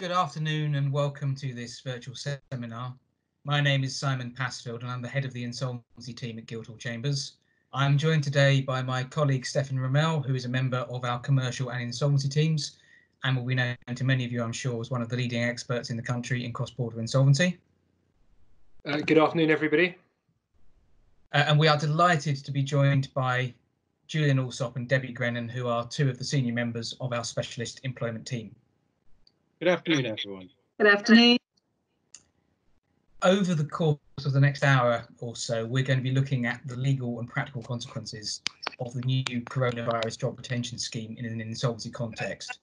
Good afternoon and welcome to this virtual seminar. My name is Simon Passfield and I'm the head of the insolvency team at Guildhall Chambers. I'm joined today by my colleague Stefan Ramel, who is a member of our commercial and insolvency teams and will be known to many of you, I'm sure, as one of the leading experts in the country in cross-border insolvency. Uh, good afternoon, everybody. Uh, and we are delighted to be joined by Julian Allsop and Debbie Grennan, who are two of the senior members of our specialist employment team. Good afternoon, everyone. Good afternoon. Over the course of the next hour or so, we're going to be looking at the legal and practical consequences of the new coronavirus job retention scheme in an insolvency context.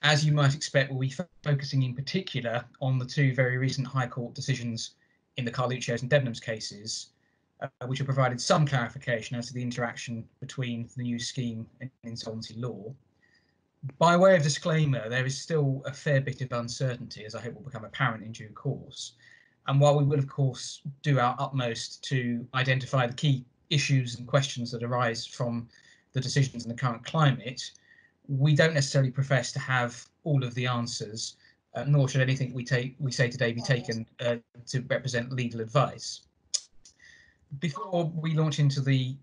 As you might expect, we'll be focusing in particular on the two very recent High Court decisions in the Carluccio's and Debenhams cases, uh, which have provided some clarification as to the interaction between the new scheme and insolvency law. By way of disclaimer, there is still a fair bit of uncertainty, as I hope will become apparent in due course. And while we will, of course, do our utmost to identify the key issues and questions that arise from the decisions in the current climate, we don't necessarily profess to have all of the answers, uh, nor should anything we take we say today be taken uh, to represent legal advice. Before we launch into the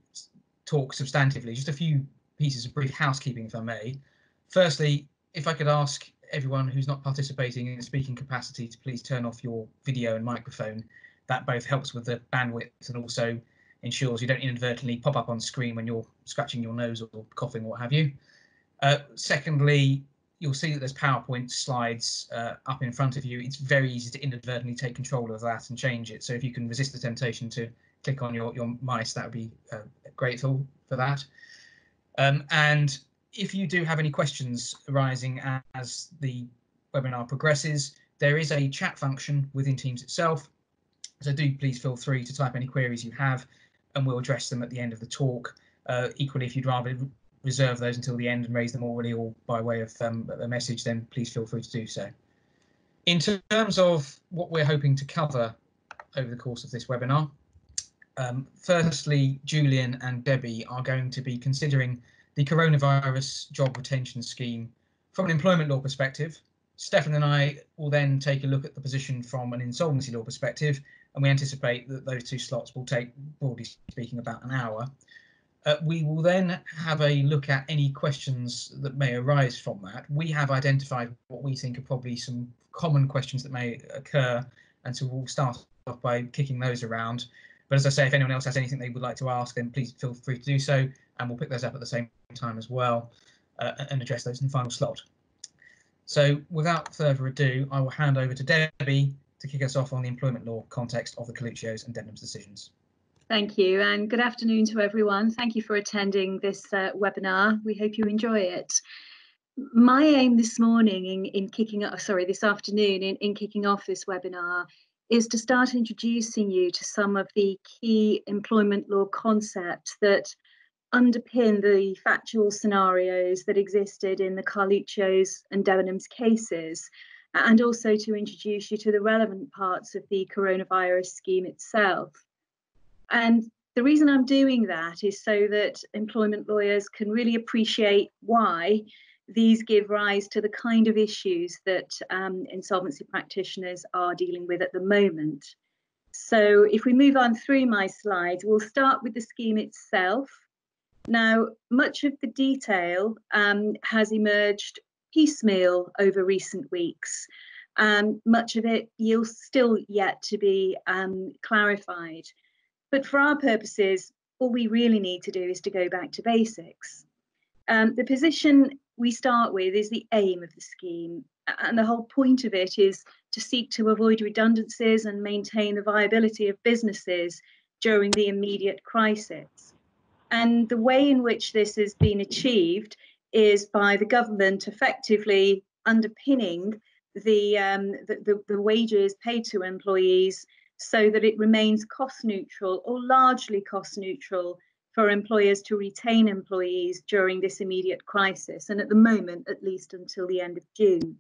talk substantively, just a few pieces of brief housekeeping, if I may. Firstly, if I could ask everyone who's not participating in speaking capacity to please turn off your video and microphone. That both helps with the bandwidth and also ensures you don't inadvertently pop up on screen when you're scratching your nose or coughing or what have you. Uh, secondly, you'll see that there's PowerPoint slides uh, up in front of you. It's very easy to inadvertently take control of that and change it. So if you can resist the temptation to click on your, your mice, that would be uh, grateful for that. Um, and if you do have any questions arising as the webinar progresses, there is a chat function within Teams itself. So do please feel free to type any queries you have and we'll address them at the end of the talk. Uh, equally, if you'd rather reserve those until the end and raise them already or by way of um, a message, then please feel free to do so. In terms of what we're hoping to cover over the course of this webinar, um, firstly, Julian and Debbie are going to be considering the coronavirus job retention scheme from an employment law perspective. Stefan and I will then take a look at the position from an insolvency law perspective, and we anticipate that those two slots will take, broadly speaking, about an hour. Uh, we will then have a look at any questions that may arise from that. We have identified what we think are probably some common questions that may occur, and so we'll start off by kicking those around. But as I say, if anyone else has anything they would like to ask, then please feel free to do so, and we'll pick those up at the same time as well uh, and address those in the final slot. So without further ado, I will hand over to Debbie to kick us off on the employment law context of the Carluccio's and Debenhams decisions. Thank you and good afternoon to everyone. Thank you for attending this uh, webinar. We hope you enjoy it. My aim this morning in, in kicking off, sorry, this afternoon in, in kicking off this webinar is to start introducing you to some of the key employment law concepts that underpin the factual scenarios that existed in the Carluccio's and Debenhams cases, and also to introduce you to the relevant parts of the coronavirus scheme itself. And the reason I'm doing that is so that employment lawyers can really appreciate why these give rise to the kind of issues that um, insolvency practitioners are dealing with at the moment. So if we move on through my slides, we'll start with the scheme itself. Now, much of the detail um, has emerged piecemeal over recent weeks. Um, much of it is still yet to be um, clarified. But for our purposes, all we really need to do is to go back to basics. Um, the position we start with is the aim of the scheme, and the whole point of it is to seek to avoid redundancies and maintain the viability of businesses during the immediate crisis. And the way in which this has been achieved is by the government effectively underpinning the, um, the, the, the, wages paid to employees so that it remains cost neutral or largely cost neutral for employers to retain employees during this immediate crisis, and at the moment, at least until the end of June.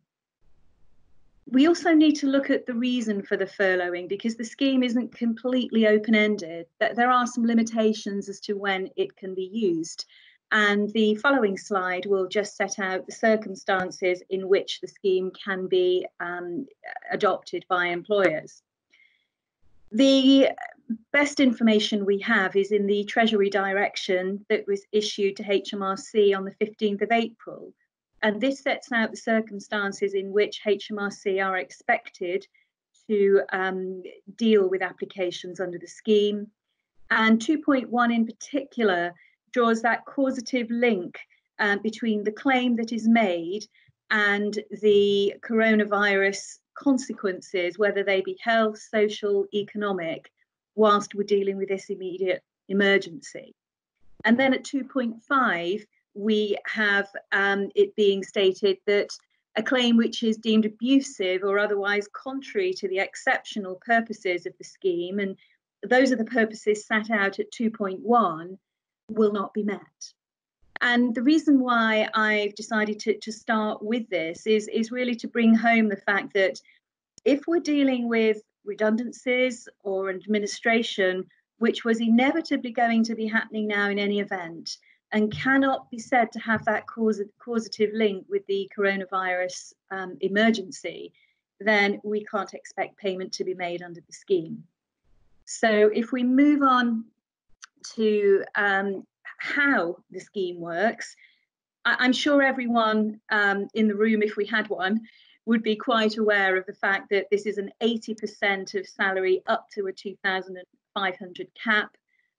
We also need to look at the reason for the furloughing because the scheme isn't completely open ended. There are some limitations as to when it can be used. And the following slide will just set out the circumstances in which the scheme can be um, adopted by employers. The best information we have is in the Treasury direction that was issued to HMRC on the 15th of April. And this sets out the circumstances in which HMRC are expected to um, deal with applications under the scheme. And 2.1 in particular draws that causative link uh, between the claim that is made and the coronavirus consequences, whether they be health, social, economic, whilst we're dealing with this immediate emergency. And then at 2.5, we have um, it being stated that a claim which is deemed abusive or otherwise contrary to the exceptional purposes of the scheme, and those are the purposes set out at 2.1, will not be met. And the reason why I've decided to, to start with this is, is really to bring home the fact that if we're dealing with redundancies or administration, which was inevitably going to be happening now in any event, and cannot be said to have that cause, causative link with the coronavirus um, emergency, then we can't expect payment to be made under the scheme. So if we move on to um, how the scheme works, I- am sure everyone um, in the room, if we had one, would be quite aware of the fact that this is an 80% of salary up to a 2,500 cap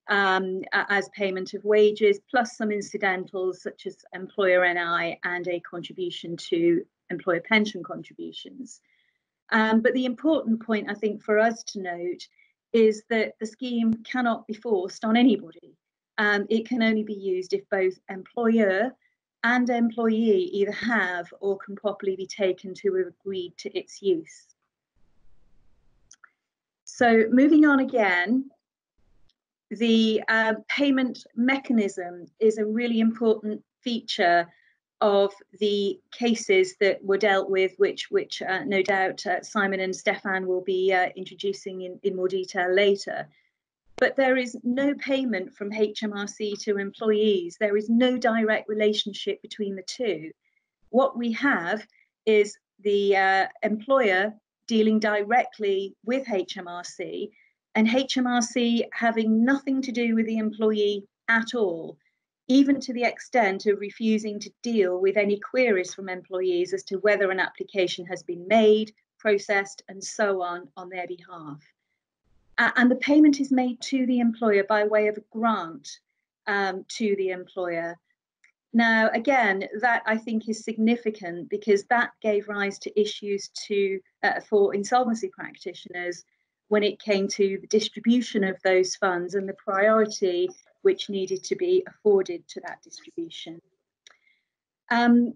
um, as payment of wages, plus some incidentals such as employer NI and a contribution to employer pension contributions. Um, but the important point, I think, for us to note is that the scheme cannot be forced on anybody. Um, it can only be used if both employer and employee either have or can properly be taken to have agreed to its use. So moving on again, the uh, payment mechanism is a really important feature of the cases that were dealt with, which, which uh, no doubt uh, Simon and Stefan will be uh, introducing in, in more detail later. But there is no payment from HMRC to employees. There is no direct relationship between the two. What we have is the uh, employer dealing directly with HMRC and HMRC having nothing to do with the employee at all even to the extent of refusing to deal with any queries from employees as to whether an application has been made, processed, and so on on their behalf. Uh, and the payment is made to the employer by way of a grant um, to the employer. Now, again, that I think is significant because that gave rise to issues to uh, for insolvency practitioners when it came to the distribution of those funds and the priority which needed to be afforded to that distribution. Um,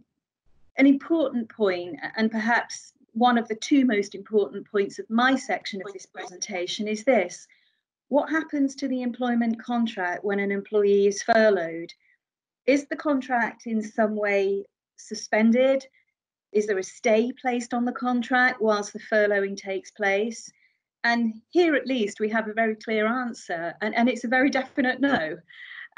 an important point, and perhaps one of the two most important points of my section of this presentation is this. What happens to the employment contract when an employee is furloughed? Is the contract in some way suspended? Is there a stay placed on the contract whilst the furloughing takes place? And here at least we have a very clear answer, and, and it's a very definite no.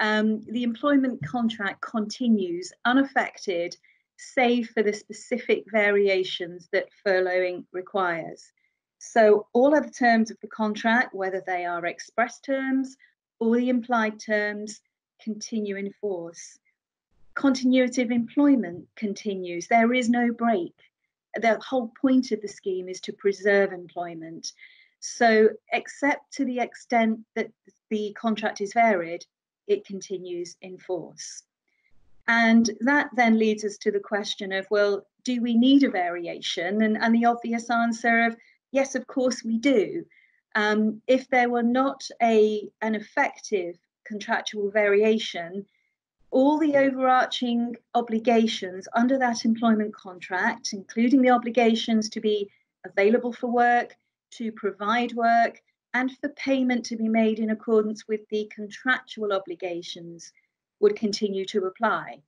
Um, the employment contract continues unaffected, save for the specific variations that furloughing requires. So all other terms of the contract, whether they are express terms or the implied terms, continue in force. Continuity of employment continues. There is no break. The whole point of the scheme is to preserve employment. So, except to the extent that the contract is varied, it continues in force. And that then leads us to the question of, well, do we need a variation? And, and the obvious answer of, yes, of course we do. Um, if there were not a, an effective contractual variation, all the overarching obligations under that employment contract, including the obligations to be available for work, to provide work and for payment to be made in accordance with the contractual obligations would continue to apply.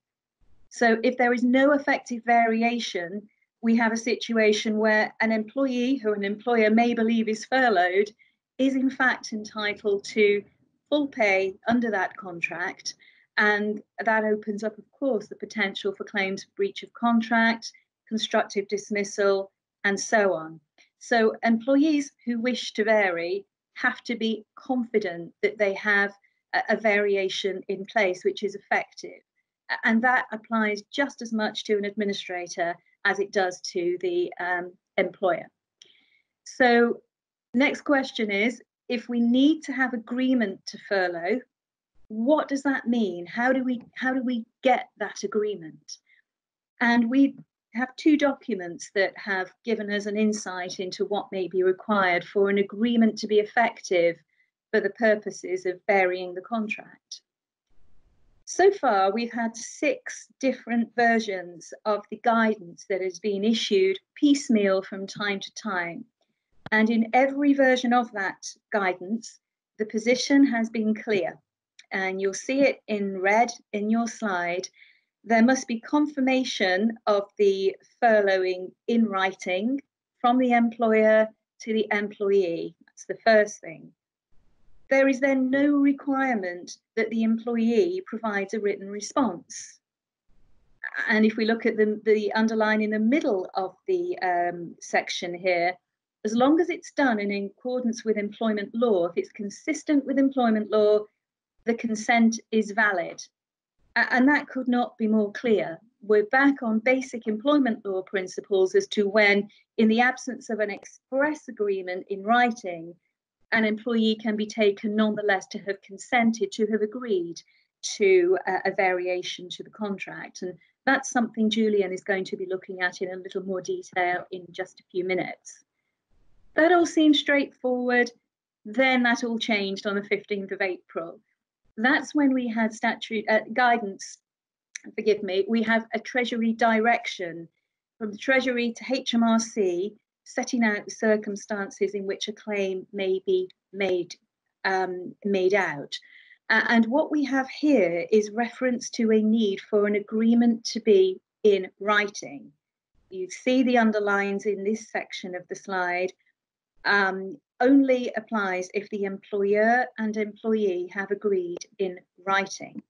So if there is no effective variation, we have a situation where an employee who an employer may believe is furloughed is in fact entitled to full pay under that contract And that opens up, of course, the potential for claims of breach of contract, constructive dismissal, and so on. So employees who wish to vary have to be confident that they have a, a variation in place which is effective. And that applies just as much to an administrator as it does to the um, employer. So next question is, if we need to have agreement to furlough, what does that mean? How do we how do we get that agreement? And we have two documents that have given us an insight into what may be required for an agreement to be effective for the purposes of varying the contract. So far, we've had six different versions of the guidance that has been issued piecemeal from time to time. And in every version of that guidance, the position has been clear. And you'll see it in red in your slide there must be confirmation of the furloughing in writing from the employer to the employee. That's the first thing. There is then no requirement that the employee provides a written response. And if we look at the, the underline in the middle of the um, section here, as long as it's done in accordance with employment law, if it's consistent with employment law, the consent is valid and that could not be more clear. We're back on basic employment law principles as to when, in the absence of an express agreement in writing, an employee can be taken nonetheless to have consented, to have agreed to a, a variation to the contract. And that's something Julian is going to be looking at in a little more detail in just a few minutes. That all seemed straightforward. Then that all changed on the 15th of April that's when we had statute uh, guidance, forgive me, we have a Treasury direction from the Treasury to HMRC setting out the circumstances in which a claim may be made, um, made out. Uh, and what we have here is reference to a need for an agreement to be in writing. You see the underlines in this section of the slide. Um, only applies if the employer and employee have agreed in writing.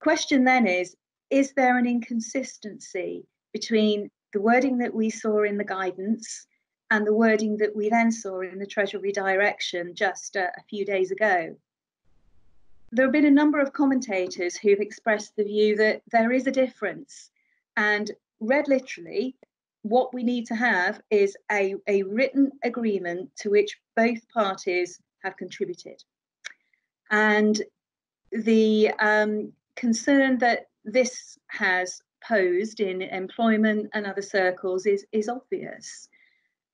Question then is, is there an inconsistency between the wording that we saw in the guidance and the wording that we then saw in the Treasury direction just uh, a few days ago? There have been a number of commentators who've expressed the view that there is a difference and read literally, what we need to have is a, a written agreement to which both parties have contributed. And the um, concern that this has posed in employment and other circles is, is obvious.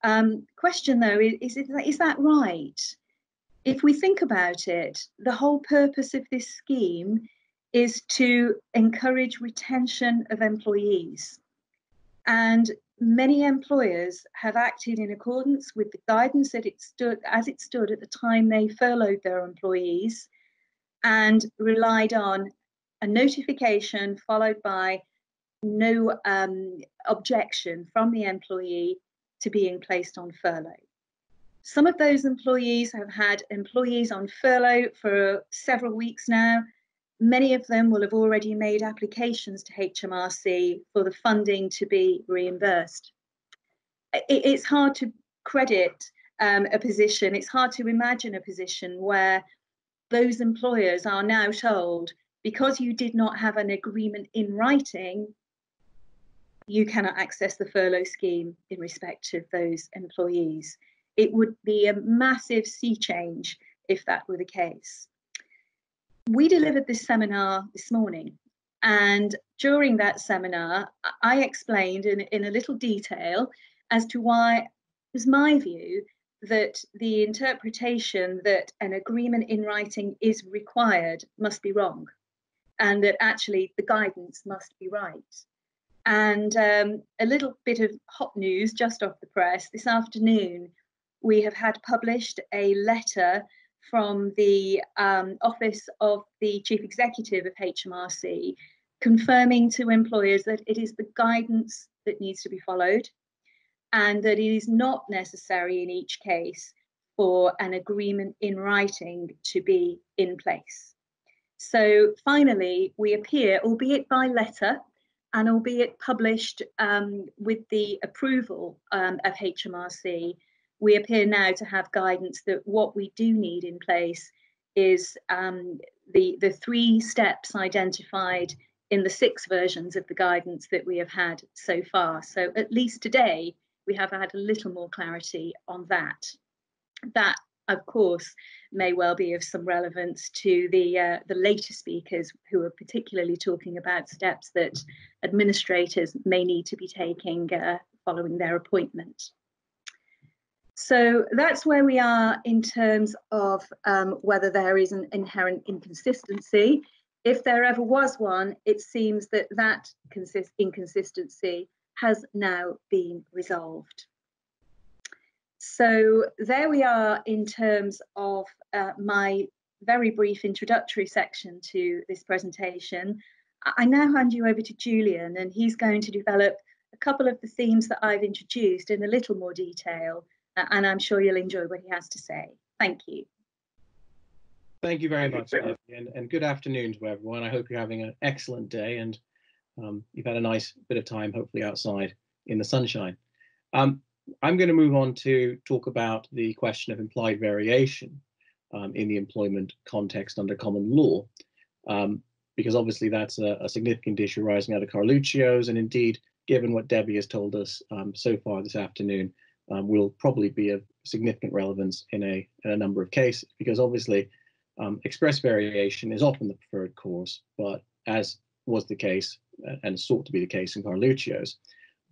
Um, question though, is, is, is that right? If we think about it, the whole purpose of this scheme is to encourage retention of employees. And many employers have acted in accordance with the guidance that it stood as it stood at the time they furloughed their employees and relied on a notification followed by no um, objection from the employee to being placed on furlough. Some of those employees have had employees on furlough for several weeks now Many of them will have already made applications to HMRC for the funding to be reimbursed. it's hard to credit um, a position, it's hard to imagine a position where those employers are now told because you did not have an agreement in writing, you cannot access the furlough scheme in respect of those employees. It would be a massive sea change if that were the case we delivered this seminar this morning. And during that seminar, I explained in, in a little detail as to why it was my view that the interpretation that an agreement in writing is required must be wrong, and that actually the guidance must be right. And um, a little bit of hot news just off the press this afternoon, we have had published a letter from the um, Office of the Chief Executive of HMRC, confirming to employers that it is the guidance that needs to be followed and that it is not necessary in each case for an agreement in writing to be in place. So finally, we appear, albeit by letter, and albeit published um, with the approval um, of HMRC, we appear now to have guidance that what we do need in place is um, the, the three steps identified in the six versions of the guidance that we have had so far. So at least today, we have had a little more clarity on that. That, of course, may well be of some relevance to the uh, the later speakers who are particularly talking about steps that administrators may need to be taking uh, following their appointment. So that's where we are in terms of um, whether there is an inherent inconsistency. If there ever was one, it seems that that inconsistency has now been resolved. So there we are in terms of uh, my very brief introductory section to this presentation. I now hand you over to Julian and he's going to develop a couple of the themes that I've introduced in a little more detail and I'm sure you'll enjoy what he has to say. Thank you. Thank you very much, and, and good afternoon to everyone. I hope you're having an excellent day and um, you've had a nice bit of time, hopefully outside in the sunshine. Um, I'm going to move on to talk about the question of implied variation um, in the employment context under common law, um, because obviously that's a, a, significant issue arising out of Carluccio's, and indeed, given what Debbie has told us um, so far this afternoon, um, will probably be of significant relevance in a, in a number of cases, because obviously um, express variation is often the preferred course, but as was the case uh, and sought to be the case in Carluccio's,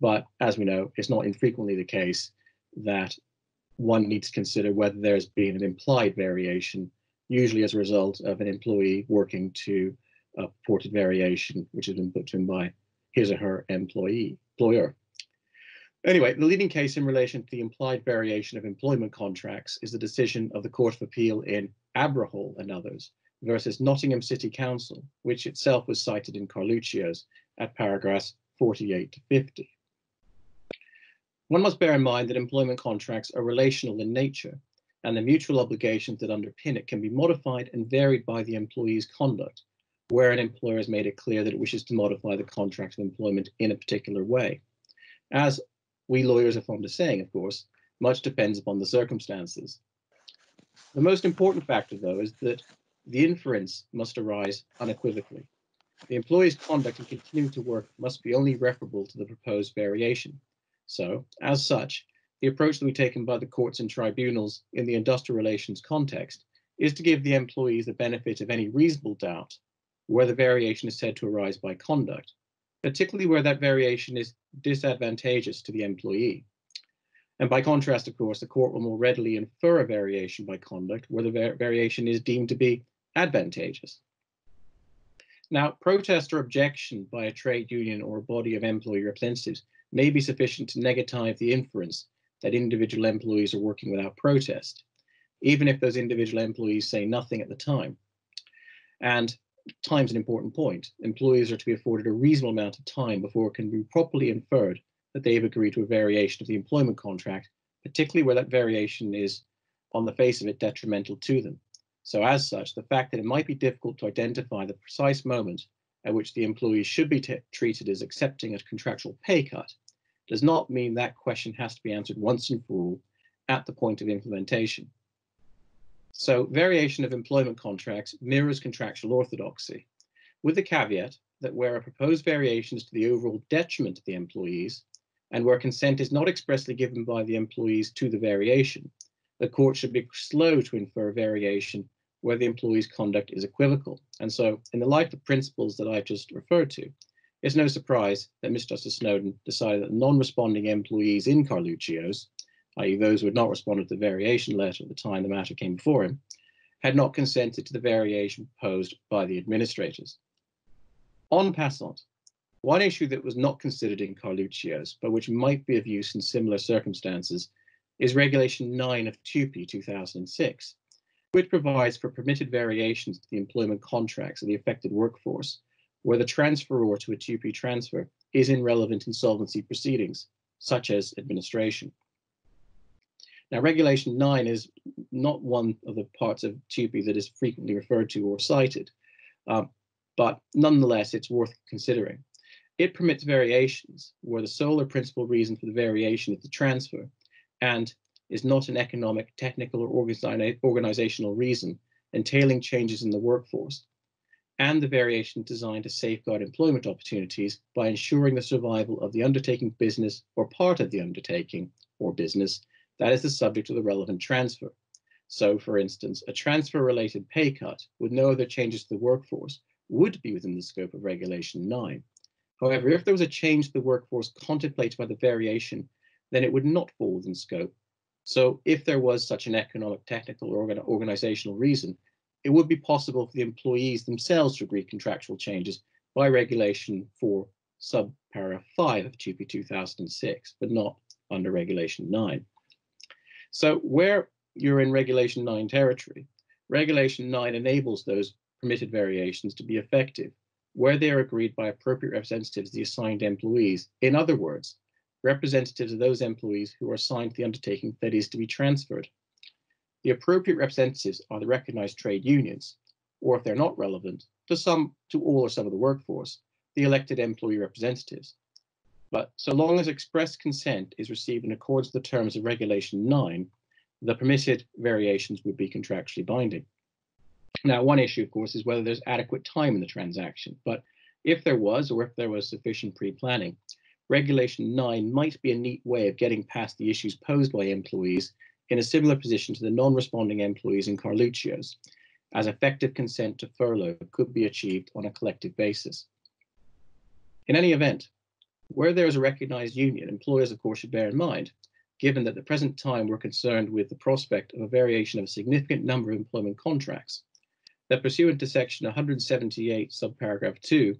but as we know, it's not infrequently the case that one needs to consider whether there's been an implied variation, usually as a result of an employee working to a purported variation, which has been put to him by his or her employee employer. Anyway, the leading case in relation to the implied variation of employment contracts is the decision of the Court of Appeal in Abrahall and others versus Nottingham City Council, which itself was cited in Carluccio's at paragraphs 48 to 50. One must bear in mind that employment contracts are relational in nature, and the mutual obligations that underpin it can be modified and varied by the employee's conduct, where an employer has made it clear that it wishes to modify the contract of employment in a particular way. As we lawyers are fond of saying, of course, much depends upon the circumstances. The most important factor, though, is that the inference must arise unequivocally. The employee's conduct in continuing to work must be only referable to the proposed variation. So, as such, the approach that we taken by the courts and tribunals in the industrial relations context is to give the employees the benefit of any reasonable doubt where the variation is said to arise by conduct, particularly where that variation is disadvantageous to the employee. And by contrast, of course, the court will more readily infer a variation by conduct where the variation is deemed to be advantageous. Now, protest or objection by a trade union or a body of employee representatives may be sufficient to negative the inference that individual employees are working without protest, even if those individual employees say nothing at the time. And time's an important point. Employees are to be afforded a reasonable amount of time before it can be properly inferred that they've agreed to a variation of the employment contract, particularly where that variation is, on the face of it, detrimental to them. So as such, the fact that it might be difficult to identify the precise moment at which the employee should be treated as accepting a contractual pay cut does not mean that question has to be answered once and for all at the point of implementation. So variation of employment contracts mirrors contractual orthodoxy, with the caveat that where a proposed variation is to the overall detriment of the employees, and where consent is not expressly given by the employees to the variation, the court should be slow to infer a variation where the employee's conduct is equivocal. And so, in the light of the principles that I've just referred to, it's no surprise that Mr. Justice Snowden decided that non-responding employees in Carluccio's i.e. those who had not responded to the variation letter at the time the matter came before him, had not consented to the variation proposed by the administrators. En passant, one issue that was not considered in Carluccio's, but which might be of use in similar circumstances, is Regulation 9 of TUPE 2006, which provides for permitted variations to the employment contracts of the affected workforce, where the transferor to a TUPE transfer is in relevant insolvency proceedings, such as administration. Now, Regulation 9 is not one of the parts of TUPE that is frequently referred to or cited, um, but nonetheless, it's worth considering. It permits variations where the sole or principal reason for the variation is the transfer and is not an economic, technical, or organizational reason entailing changes in the workforce, and the variation designed to safeguard employment opportunities by ensuring the survival of the undertaking business or part of the undertaking or business that is the subject of the relevant transfer. So, for instance, a transfer related pay cut with no other changes to the workforce would be within the scope of Regulation 9. However, if there was a change to the workforce contemplated by the variation, then it would not fall within scope. So if there was such an economic, technical, or organizational reason, it would be possible for the employees themselves to agree contractual changes by regulation for subparagraph 5 of TUPE 2006, but not under Regulation 9. So where you're in Regulation 9 territory, Regulation 9 enables those permitted variations to be effective where they are agreed by appropriate representatives the assigned employees. In other words, representatives of those employees who are assigned to the undertaking that is to be transferred. The appropriate representatives are the recognized trade unions, or if they're not relevant, to some, to all or some of the workforce, the elected employee representatives. But so long as express consent is received in accordance with the terms of Regulation 9, the permitted variations would be contractually binding. Now, one issue, of course, is whether there's adequate time in the transaction. But if there was, or if there was sufficient pre-planning, Regulation 9 might be a neat way of getting past the issues posed by employees in a similar position to the non-responding employees in Carluccio's, as effective consent to furlough could be achieved on a collective basis. In any event, where there is a recognized union, employers, of course, should bear in mind, given that at the present time we're concerned with the prospect of a variation of a significant number of employment contracts, that pursuant to section 178 subparagraph 2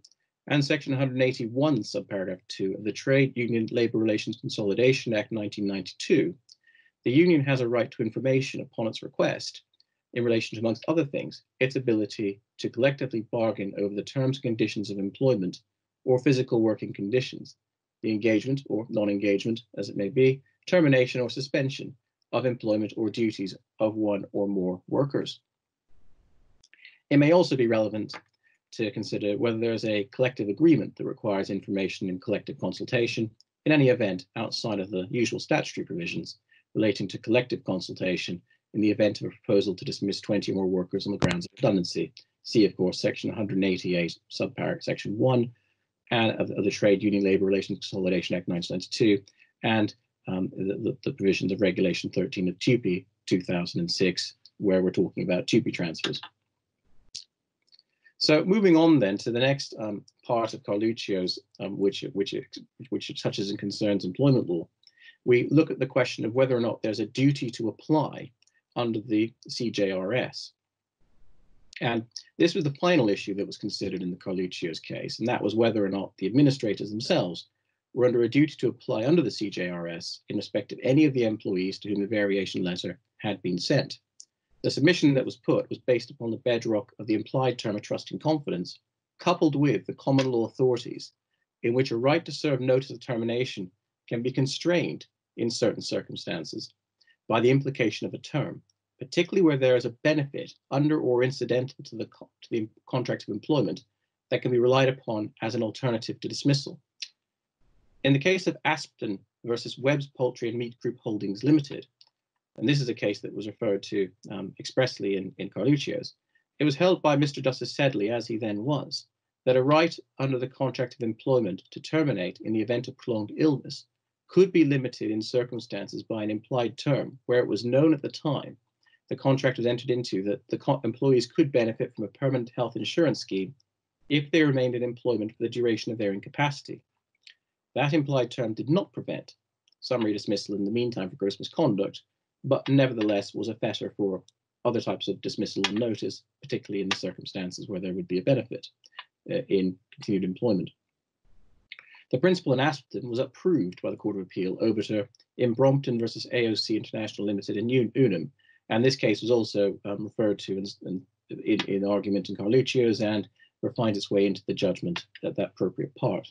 and section 181 subparagraph 2 of the Trade Union Labour Relations Consolidation Act 1992, the union has a right to information upon its request in relation to, amongst other things, its ability to collectively bargain over the terms and conditions of employment or physical working conditions, the engagement or non-engagement, as it may be, termination or suspension of employment or duties of one or more workers. It may also be relevant to consider whether there is a collective agreement that requires information and collective consultation in any event outside of the usual statutory provisions relating to collective consultation in the event of a proposal to dismiss 20 or more workers on the grounds of redundancy. See, of course, section 188, subparagraph section 1 and of, of, the Trade Union Labour Relations Consolidation Act 1992 and um, the, the, provisions of Regulation 13 of TUPE 2006, where we're talking about TUPE transfers. So moving on then to the next um, part of Carluccio's, um, which, which, which touches and concerns employment law, we look at the question of whether or not there's a duty to apply under the CJRS. And this was the final issue that was considered in the Carluccio's case, and that was whether or not the administrators themselves were under a duty to apply under the CJRS in respect of any of the employees to whom the variation letter had been sent. The submission that was put was based upon the bedrock of the implied term of trust and confidence, coupled with the common law authorities, in which a right to serve notice of termination can be constrained in certain circumstances by the implication of a term, particularly where there is a benefit under or incidental to the, to the contract of employment that can be relied upon as an alternative to dismissal. In the case of Aspden versus Webb's Poultry and Meat Group Holdings Limited, and this is a case that was referred to um, expressly in, in Carluccio's, it was held by Mr. Justice Sedley, as he then was, that a right under the contract of employment to terminate in the event of prolonged illness could be limited in circumstances by an implied term where it was known at the time the contract was entered into that the employees could benefit from a permanent health insurance scheme if they remained in employment for the duration of their incapacity. That implied term did not prevent summary dismissal in the meantime for gross misconduct, but nevertheless was a fetter for other types of dismissal and notice, particularly in the circumstances where there would be a benefit uh, in continued employment. The principle in Aspden was approved by the Court of Appeal over in Brompton versus AOC International Limited in Unum, and this case was also um, referred to in, in, in, argument in Carluccio's and refined its way into the judgment at that appropriate part.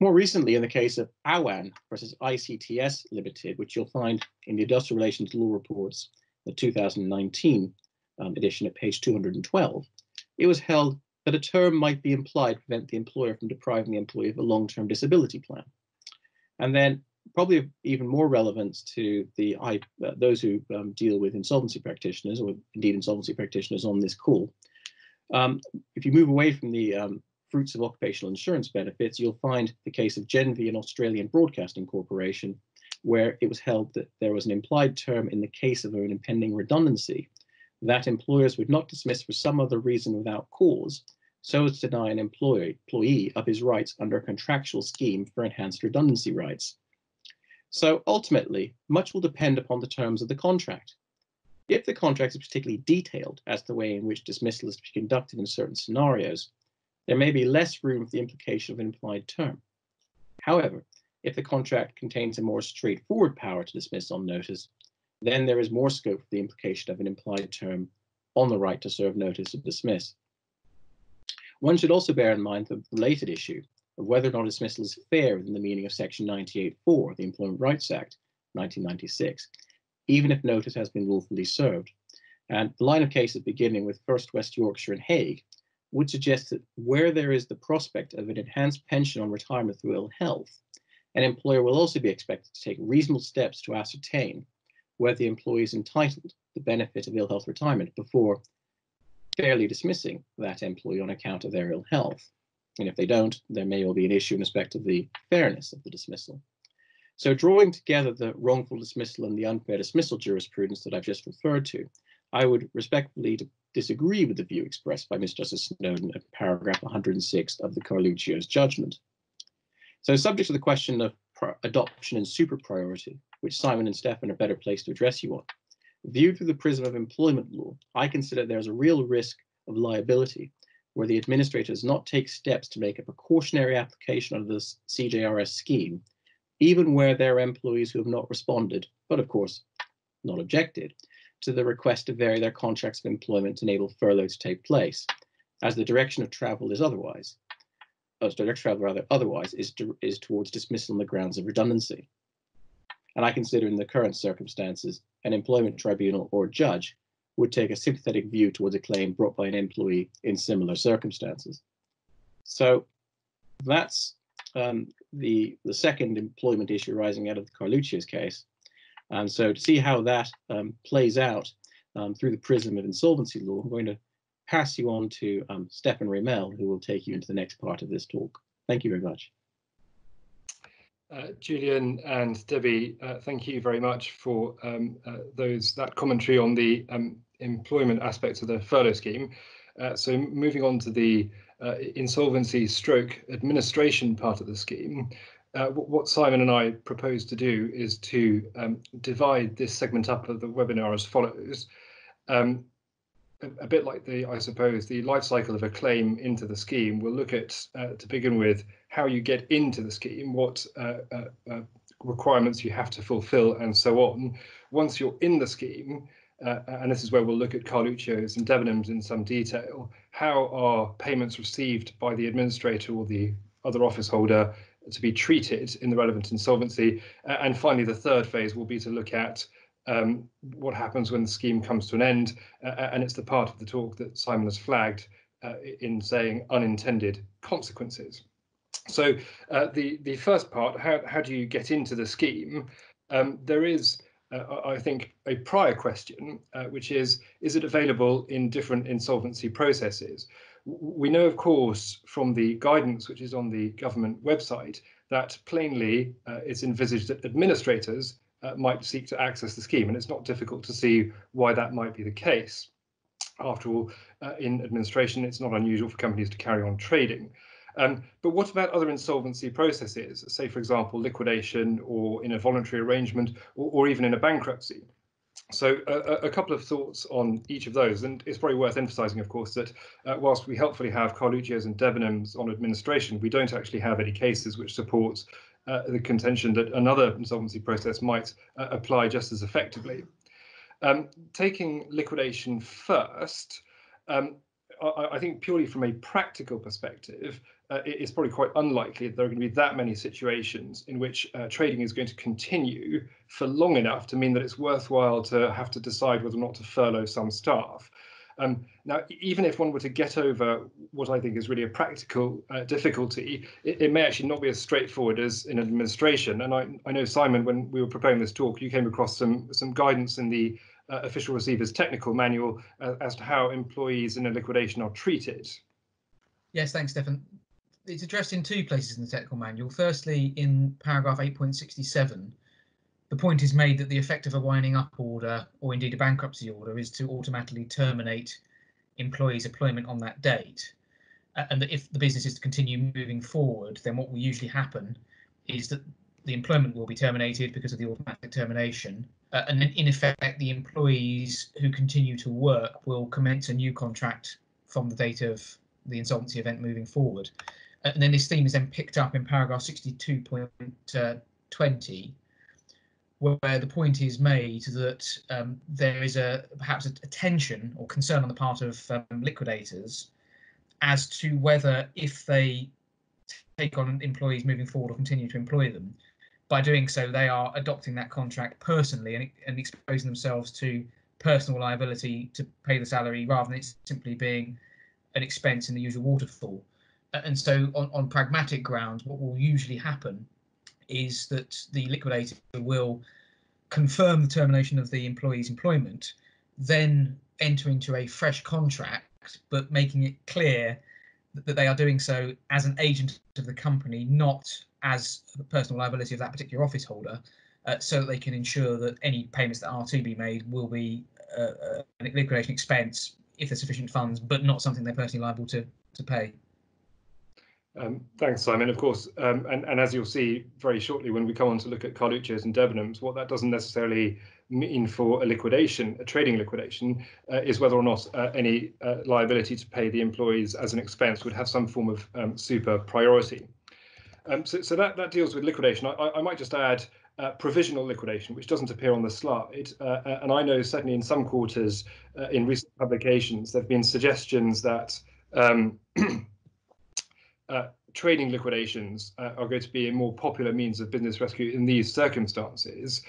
More recently, in the case of Awan versus ICTS Limited, which you'll find in the Industrial Relations Law Reports, the 2019 um, edition at page 212, it was held that a term might be implied to prevent the employer from depriving the employee of a long-term disability plan. And then probably even more relevance to the uh, those who um, deal with insolvency practitioners or indeed insolvency practitioners on this call. Um, if you move away from the um, fruits of occupational insurance benefits, you'll find the case of Jenvey and Australian Broadcasting Corporation, where it was held that there was an implied term in the case of an impending redundancy that employers would not dismiss for some other reason without cause, so as to deny an employee, employee of his rights under a contractual scheme for enhanced redundancy rights. So ultimately, much will depend upon the terms of the contract. If the contract is particularly detailed as to the way in which dismissal is to be conducted in certain scenarios, there may be less room for the implication of an implied term. However, if the contract contains a more straightforward power to dismiss on notice, then there is more scope for the implication of an implied term on the right to serve notice of dismiss. One should also bear in mind the related issue of whether or not dismissal is fair within the meaning of Section 98.4 of the Employment Rights Act 1996, even if notice has been lawfully served. And the line of cases beginning with First West Yorkshire and Haigh would suggest that where there is the prospect of an enhanced pension on retirement through ill health, an employer will also be expected to take reasonable steps to ascertain whether the employee is entitled to the benefit of ill health retirement before fairly dismissing that employee on account of their ill health. And if they don't, there may well be an issue in respect of the fairness of the dismissal. So drawing together the wrongful dismissal and the unfair dismissal jurisprudence that I've just referred to, I would respectfully disagree with the view expressed by Ms. Justice Snowden at paragraph 106 of the Carluccio's judgment. So subject to the question of adoption and super priority, which Simon and Stefan are better placed to address you on, Viewed through the prism of employment law, I consider there's a real risk of liability where the administrator does not take steps to make a precautionary application of this CJRS scheme, even where there are employees who have not responded, but of course not objected, to the request to vary their contracts of employment to enable furlough to take place, as the direction of travel is otherwise, uh, as direct travel rather otherwise is, to, is towards dismissal on the grounds of redundancy. And I consider in the current circumstances, an employment tribunal or judge would take a sympathetic view towards a claim brought by an employee in similar circumstances. So that's um, the, the second employment issue arising out of the Carluccio's case. And so to see how that um, plays out um, through the prism of insolvency law, I'm going to pass you on to um, Stefan Ramel, who will take you into the next part of this talk. Thank you very much. Uh, Julian and Debbie, uh, thank you very much for um, uh, those that commentary on the um, employment aspects of the furlough scheme. Uh, so moving on to the uh, insolvency stroke administration part of the scheme, uh, what Simon and I propose to do is to um, divide this segment up of the webinar as follows. Um, a, bit like the, I suppose, the life cycle of a claim into the scheme, we'll look at, uh, to begin with, how you get into the scheme, what uh, uh, uh requirements you have to fulfill, and so on. Once you're in the scheme, uh, and this is where we'll look at Carluccio's and Debenhams in some detail, how are payments received by the administrator or the other office holder to be treated in the relevant insolvency? and finally, the third phase will be to look at um, what happens when the scheme comes to an end, uh, uh, and it's the part of the talk that Simon has flagged uh, in saying unintended consequences. So uh, the the first part, how how do you get into the scheme? Um, there is, uh, I think, a prior question, uh, which is, is it available in different insolvency processes? We know, of course, from the guidance which is on the government website that plainly it's envisaged that administrators uh, might seek to access the scheme. And it's not difficult to see why that might be the case. After all, uh, in administration, it's not unusual for companies to carry on trading. Um, but what about other insolvency processes, say, for example, liquidation or in a voluntary arrangement or, or even in a bankruptcy? So a, a, couple of thoughts on each of those, and it's probably worth emphasising, of course, that uh, whilst we helpfully have Carluccio's and Debenhams on administration, we don't actually have any cases which support uh, the contention that another insolvency process might uh, apply just as effectively. Um, taking liquidation first, um, I, I, think purely from a practical perspective, uh, it's probably quite unlikely that there are going to be that many situations in which uh, trading is going to continue for long enough to mean that it's worthwhile to have to decide whether or not to furlough some staff. Um, now, even if one were to get over what I think is really a practical uh, difficulty, it, it, may actually not be as straightforward as in administration. And I, I know, Simon, when we were preparing this talk, you came across some, some guidance in the uh, official receiver's technical manual uh, as to how employees in a liquidation are treated. Yes, thanks, Stefan. It's addressed in two places in the technical manual. Firstly, in paragraph 8.67, the point is made that the effect of a winding up order or indeed a bankruptcy order is to automatically terminate employees' employment on that date. Uh, and that if the business is to continue moving forward, then what will usually happen is that the employment will be terminated because of the automatic termination. Uh, and then in effect, the employees who continue to work will commence a new contract from the date of the insolvency event moving forward. Uh, and then this theme is then picked up in paragraph 62.20, where the point is made that um, there is a perhaps a, tension or concern on the part of um, liquidators as to whether if they take on employees moving forward or continue to employ them, by doing so they are adopting that contract personally and, and exposing themselves to personal liability to pay the salary rather than it simply being an expense in the usual waterfall. And so on, on pragmatic grounds, what will usually happen is that the liquidator will confirm the termination of the employee's employment, then enter into a fresh contract, but making it clear that they are doing so as an agent of the company, not as the personal liability of that particular office holder, uh, so that they can ensure that any payments that are to be made will be uh, uh a liquidation expense if there's sufficient funds, but not something they're personally liable to to pay. Um, thanks, Simon. Of course, um, and, and as you'll see very shortly when we come on to look at Carluccio's and Debenhams, what that doesn't necessarily mean for a liquidation, a trading liquidation, uh, is whether or not uh, any uh, liability to pay the employees as an expense would have some form of um, super priority. Um, so, so that, that deals with liquidation. I, I might just add uh, provisional liquidation, which doesn't appear on the slide. Uh, uh and I know certainly in some quarters uh, in recent publications, there have been suggestions that um, uh, trading liquidations uh, are going to be a more popular means of business rescue in these circumstances.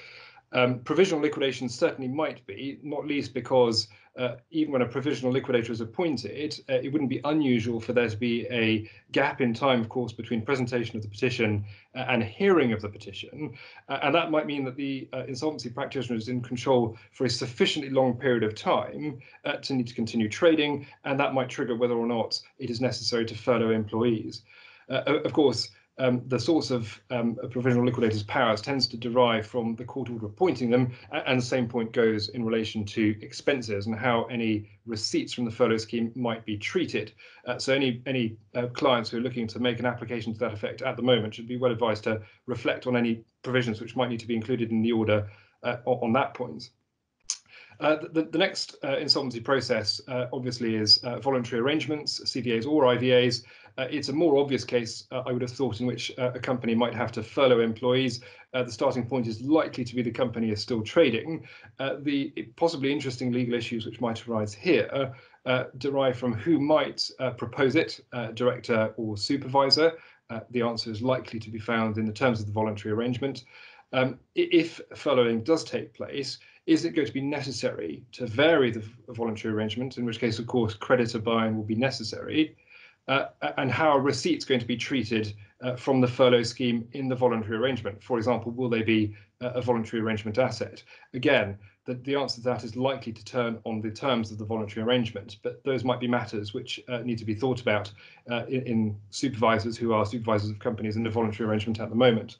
Um, provisional liquidation certainly might be, not least because uh, even when a provisional liquidator is appointed, uh, it wouldn't be unusual for there to be a gap in time, of course, between presentation of the petition uh, and hearing of the petition. Uh, and that might mean that the uh, insolvency practitioner is in control for a sufficiently long period of time uh, to need to continue trading, and that might trigger whether or not it is necessary to furlough employees. of course, um, the source of um, a provisional liquidator's powers tends to derive from the court order appointing them, and the same point goes in relation to expenses and how any receipts from the furlough scheme might be treated. Uh, so any any uh, clients who are looking to make an application to that effect at the moment should be well advised to reflect on any provisions which might need to be included in the order uh, on that point. Uh, the, the, next uh, insolvency process uh, obviously is uh, voluntary arrangements, CVAs or IVAs. Uh, it's a more obvious case, uh, I would have thought, in which uh, a company might have to furlough employees. Uh, the starting point is likely to be the company is still trading. Uh, the possibly interesting legal issues which might arise here derive from who might propose it, director or supervisor. the answer is likely to be found in the terms of the voluntary arrangement. Um, if furloughing does take place, is it going to be necessary to vary the voluntary arrangement, in which case, of course, creditor buying will be necessary? Uh, and how are receipts going to be treated uh, from the furlough scheme in the voluntary arrangement? For example, will they be uh, a voluntary arrangement asset? Again, the, the answer to that is likely to turn on the terms of the voluntary arrangement, but those might be matters which uh, need to be thought about uh, in, in, supervisors who are supervisors of companies in the voluntary arrangement at the moment.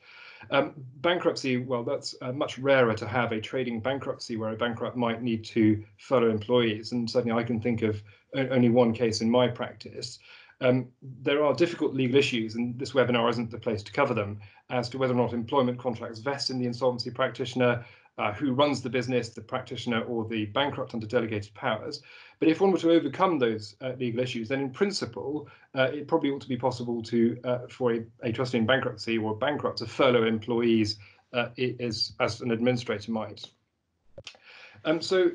Um, bankruptcy, well, that's uh, much rarer to have a trading bankruptcy where a bankrupt might need to furlough employees. And certainly I can think of only one case in my practice. Um, there are difficult legal issues, and this webinar isn't the place to cover them, as to whether or not employment contracts vest in the insolvency practitioner, uh, who runs the business, the practitioner or the bankrupt under delegated powers. But if one were to overcome those uh, legal issues, then in principle, uh, it probably ought to be possible to uh, for a, a, trustee in bankruptcy or a bankrupt to furlough employees uh, as, as an administrator might. Um, so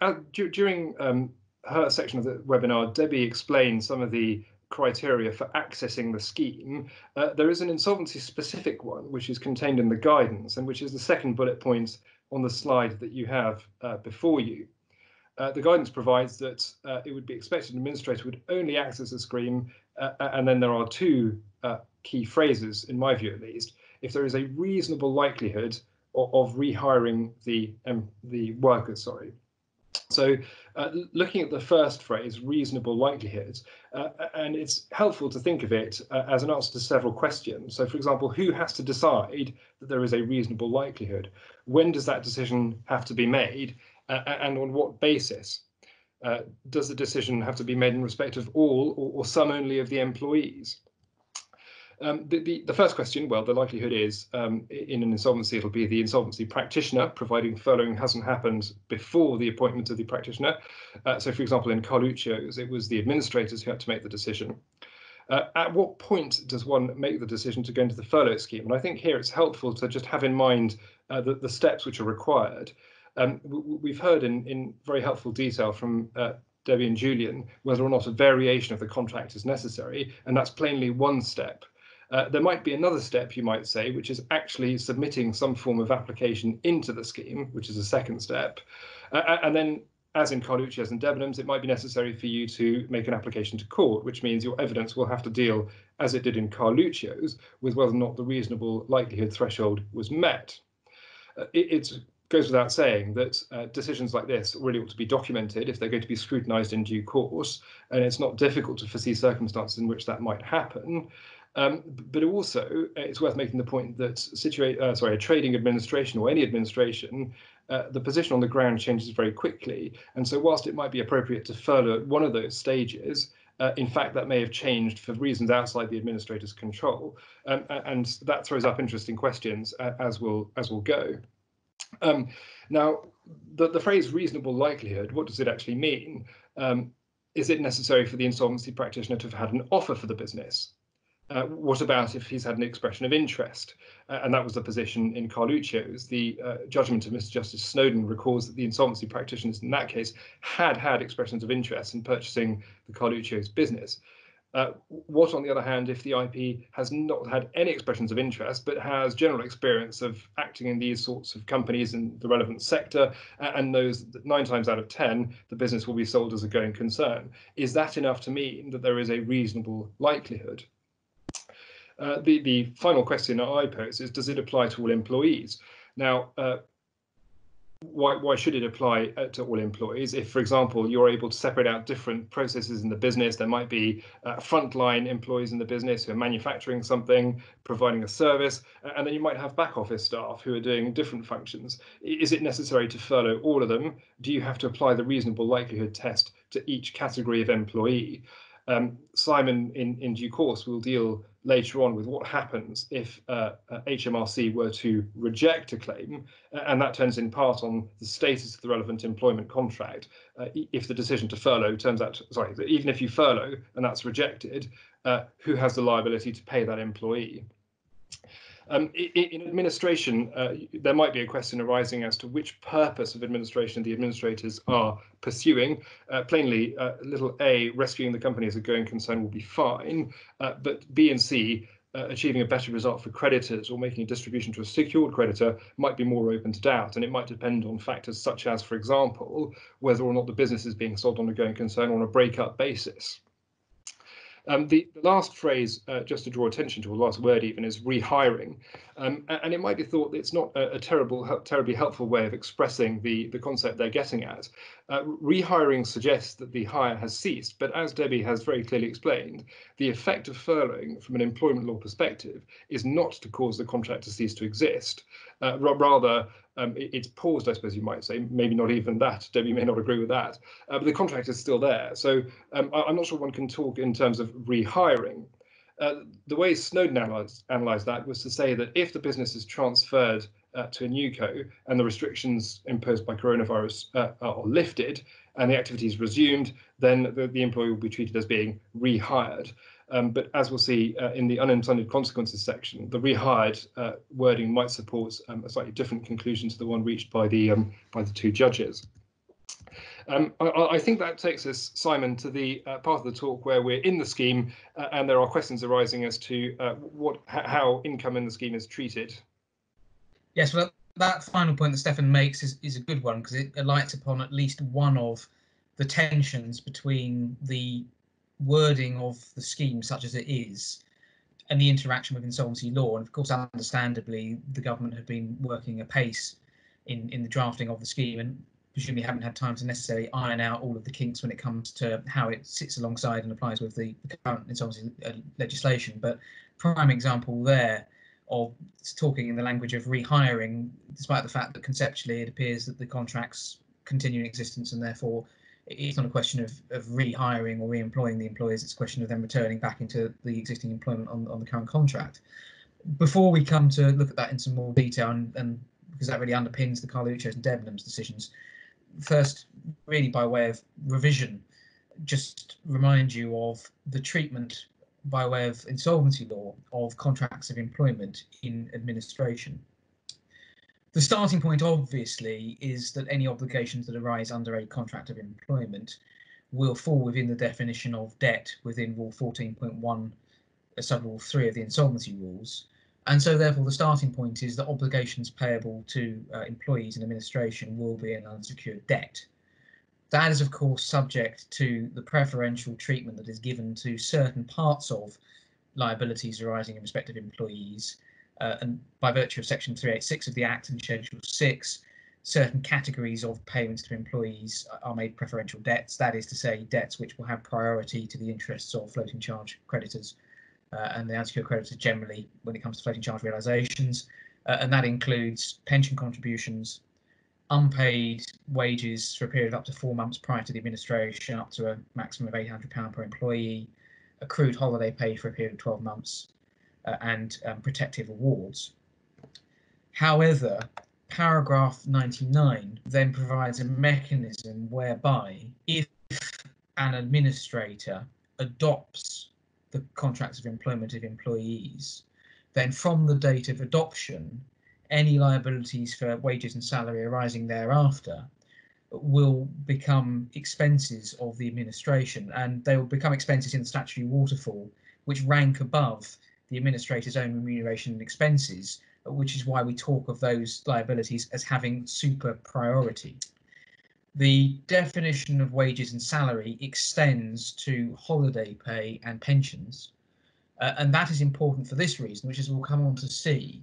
uh, during um, her section of the webinar, Debbie explained some of the criteria for accessing the scheme, uh, there is an insolvency specific one which is contained in the guidance and which is the second bullet point on the slide that you have uh, before you. uh, the guidance provides that uh, it would be expected an administrator would only access a scheme, uh, and then there are two uh, key phrases, in my view at least, if there is a reasonable likelihood of, of rehiring the um, the workers. Sorry. So, uh, looking at the first phrase, reasonable likelihood, uh, and it's helpful to think of it uh, as an answer to several questions. So, for example, who has to decide that there is a reasonable likelihood? When does that decision have to be made, uh, and on what basis? Uh, does the decision have to be made in respect of all or, or some only of the employees? Um, the, the, the, first question, well, the likelihood is um, in an insolvency, it'll be the insolvency practitioner, providing furloughing hasn't happened before the appointment of the practitioner. Uh, so, for example, in Carluccio's, it was the administrators who had to make the decision. Uh, at what point does one make the decision to go into the furlough scheme? And I think here it's helpful to just have in mind uh, the, the steps which are required. Um, we've heard in, in very helpful detail from uh, Debbie and Julian whether or not a variation of the contract is necessary, and that's plainly one step. Uh, there might be another step, you might say, which is actually submitting some form of application into the scheme, which is a second step. Uh, and then, as in Carluccio's and Debenhams, it might be necessary for you to make an application to court, which means your evidence will have to deal, as it did in Carluccio's, with whether or not the reasonable likelihood threshold was met. Uh, it, goes without saying that uh, decisions like this really ought to be documented if they're going to be scrutinised in due course, and it's not difficult to foresee circumstances in which that might happen. Um, but also, uh, it's worth making the point that uh, sorry, a trading administration or any administration, uh, the position on the ground changes very quickly. And so, whilst it might be appropriate to furlough at one of those stages, uh, in fact, that may have changed for reasons outside the administrator's control, um, and that throws up interesting questions uh, as will as we'll go. Um, now, the, the phrase reasonable likelihood, what does it actually mean? Um, is it necessary for the insolvency practitioner to have had an offer for the business? Uh, what about if he's had an expression of interest? Uh, and that was the position in Carluccio's. The uh, judgment of Mr. Justice Snowden recalls that the insolvency practitioners in that case had had expressions of interest in purchasing the Carluccio's business. Uh, what, on the other hand, if the IP has not had any expressions of interest, but has general experience of acting in these sorts of companies in the relevant sector and knows that nine times out of 10, the business will be sold as a going concern? Is that enough to mean that there is a reasonable likelihood uh, the, the final question that I pose is, does it apply to all employees? Now, uh, why, why should it apply uh, to all employees? If, for example, you're able to separate out different processes in the business, there might be uh, frontline employees in the business who are manufacturing something, providing a service, and then you might have back office staff who are doing different functions. Is it necessary to furlough all of them? Do you have to apply the reasonable likelihood test to each category of employee? Um, Simon, in, in due course, will deal later on with what happens if uh, uh, HMRC were to reject a claim, uh, and that turns in part on the status of the relevant employment contract. Uh, if the decision to furlough turns out, sorry, even if you furlough and that's rejected, uh, who has the liability to pay that employee? Um, in administration, uh, there might be a question arising as to which purpose of administration the administrators are pursuing. Uh, plainly, uh, little a, rescuing the company as a going concern will be fine, uh, but B and C, uh, achieving a better result for creditors or making a distribution to a secured creditor might be more open to doubt. And it might depend on factors such as, for example, whether or not the business is being sold on a going concern or on a breakup basis. Um, the, the, last phrase, uh, just to draw attention to, or last word even, is rehiring. Um, and it might be thought that it's not a, a terrible, terribly helpful way of expressing the, the concept they're getting at. Uh, rehiring suggests that the hire has ceased, but as Debbie has very clearly explained, the effect of furloughing from an employment law perspective is not to cause the contract to cease to exist. Uh, rather, um, it, it's paused, I suppose you might say, maybe not even that. Debbie may not agree with that, uh, but the contract is still there. So um, I, am not sure one can talk in terms of rehiring. Uh, the way Snowden analysed, analysed that was to say that if the business is transferred uh, to a new co and the restrictions imposed by coronavirus uh, are lifted and the activities resumed, then the, the employee will be treated as being rehired. Um, but as we'll see uh, in the unintended consequences section, the rehired uh, wording might support um, a slightly different conclusion to the one reached by the um, by the two judges. Um, I, I, think that takes us, Simon, to the uh, part of the talk where we're in the scheme uh, and there are questions arising as to uh, what how income in the scheme is treated. Yes, well, that final point that Stefan makes is, is a good one because it alights upon at least one of the tensions between the wording of the scheme such as it is and the interaction with insolvency law. And of course, understandably, the government have been working apace in, in the drafting of the scheme and presumably haven't had time to necessarily iron out all of the kinks when it comes to how it sits alongside and applies with the, the current insolvency uh, legislation. But prime example there of talking in the language of rehiring, despite the fact that conceptually it appears that the contracts continue in existence and therefore it's not a question of, of rehiring or re-employing the employees, it's a question of them returning back into the existing employment on, on the current contract. Before we come to look at that in some more detail, and, and because that really underpins the Carluccio's and Debenhams decisions, first, really by way of revision, just remind you of the treatment by way of insolvency law of contracts of employment in administration. The starting point, obviously, is that any obligations that arise under a contract of employment will fall within the definition of debt within Rule 14.1, uh, sub Rule 3 of the insolvency rules. And so, therefore, the starting point is that obligations payable to uh, employees and administration will be an unsecured debt. That is, of course, subject to the preferential treatment that is given to certain parts of liabilities arising in respect of employees uh, and by virtue of section 386 of the Act and Schedule 6, certain categories of payments to employees are made preferential debts, that is to say, debts which will have priority to the interests of floating charge creditors uh, and the unsecured creditors generally when it comes to floating charge realizations. Uh, and that includes pension contributions, unpaid wages for a period of up to four months prior to the administration, up to a maximum of £800 per employee, accrued holiday pay for a period of 12 months, and um, protective awards. However, paragraph 99 then provides a mechanism whereby if an administrator adopts the contracts of employment of employees, then from the date of adoption, any liabilities for wages and salary arising thereafter will become expenses of the administration and they will become expenses in the statutory waterfall which rank above the administrator's own remuneration and expenses, which is why we talk of those liabilities as having super priority. The definition of wages and salary extends to holiday pay and pensions, uh, and that is important for this reason, which is we'll come on to see.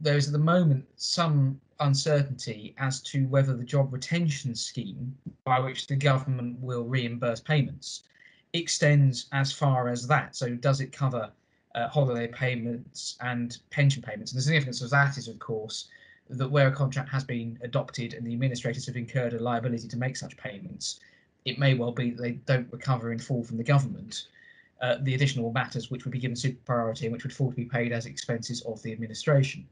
There is at the moment some uncertainty as to whether the job retention scheme by which the government will reimburse payments extends as far as that. So does it cover uh, holiday payments and pension payments. And the significance of that is, of course, that where a contract has been adopted and the administrators have incurred a liability to make such payments, it may well be that they don't recover in full from the government. Uh, the additional matters which would be given super priority and which would fall to be paid as expenses of the administration.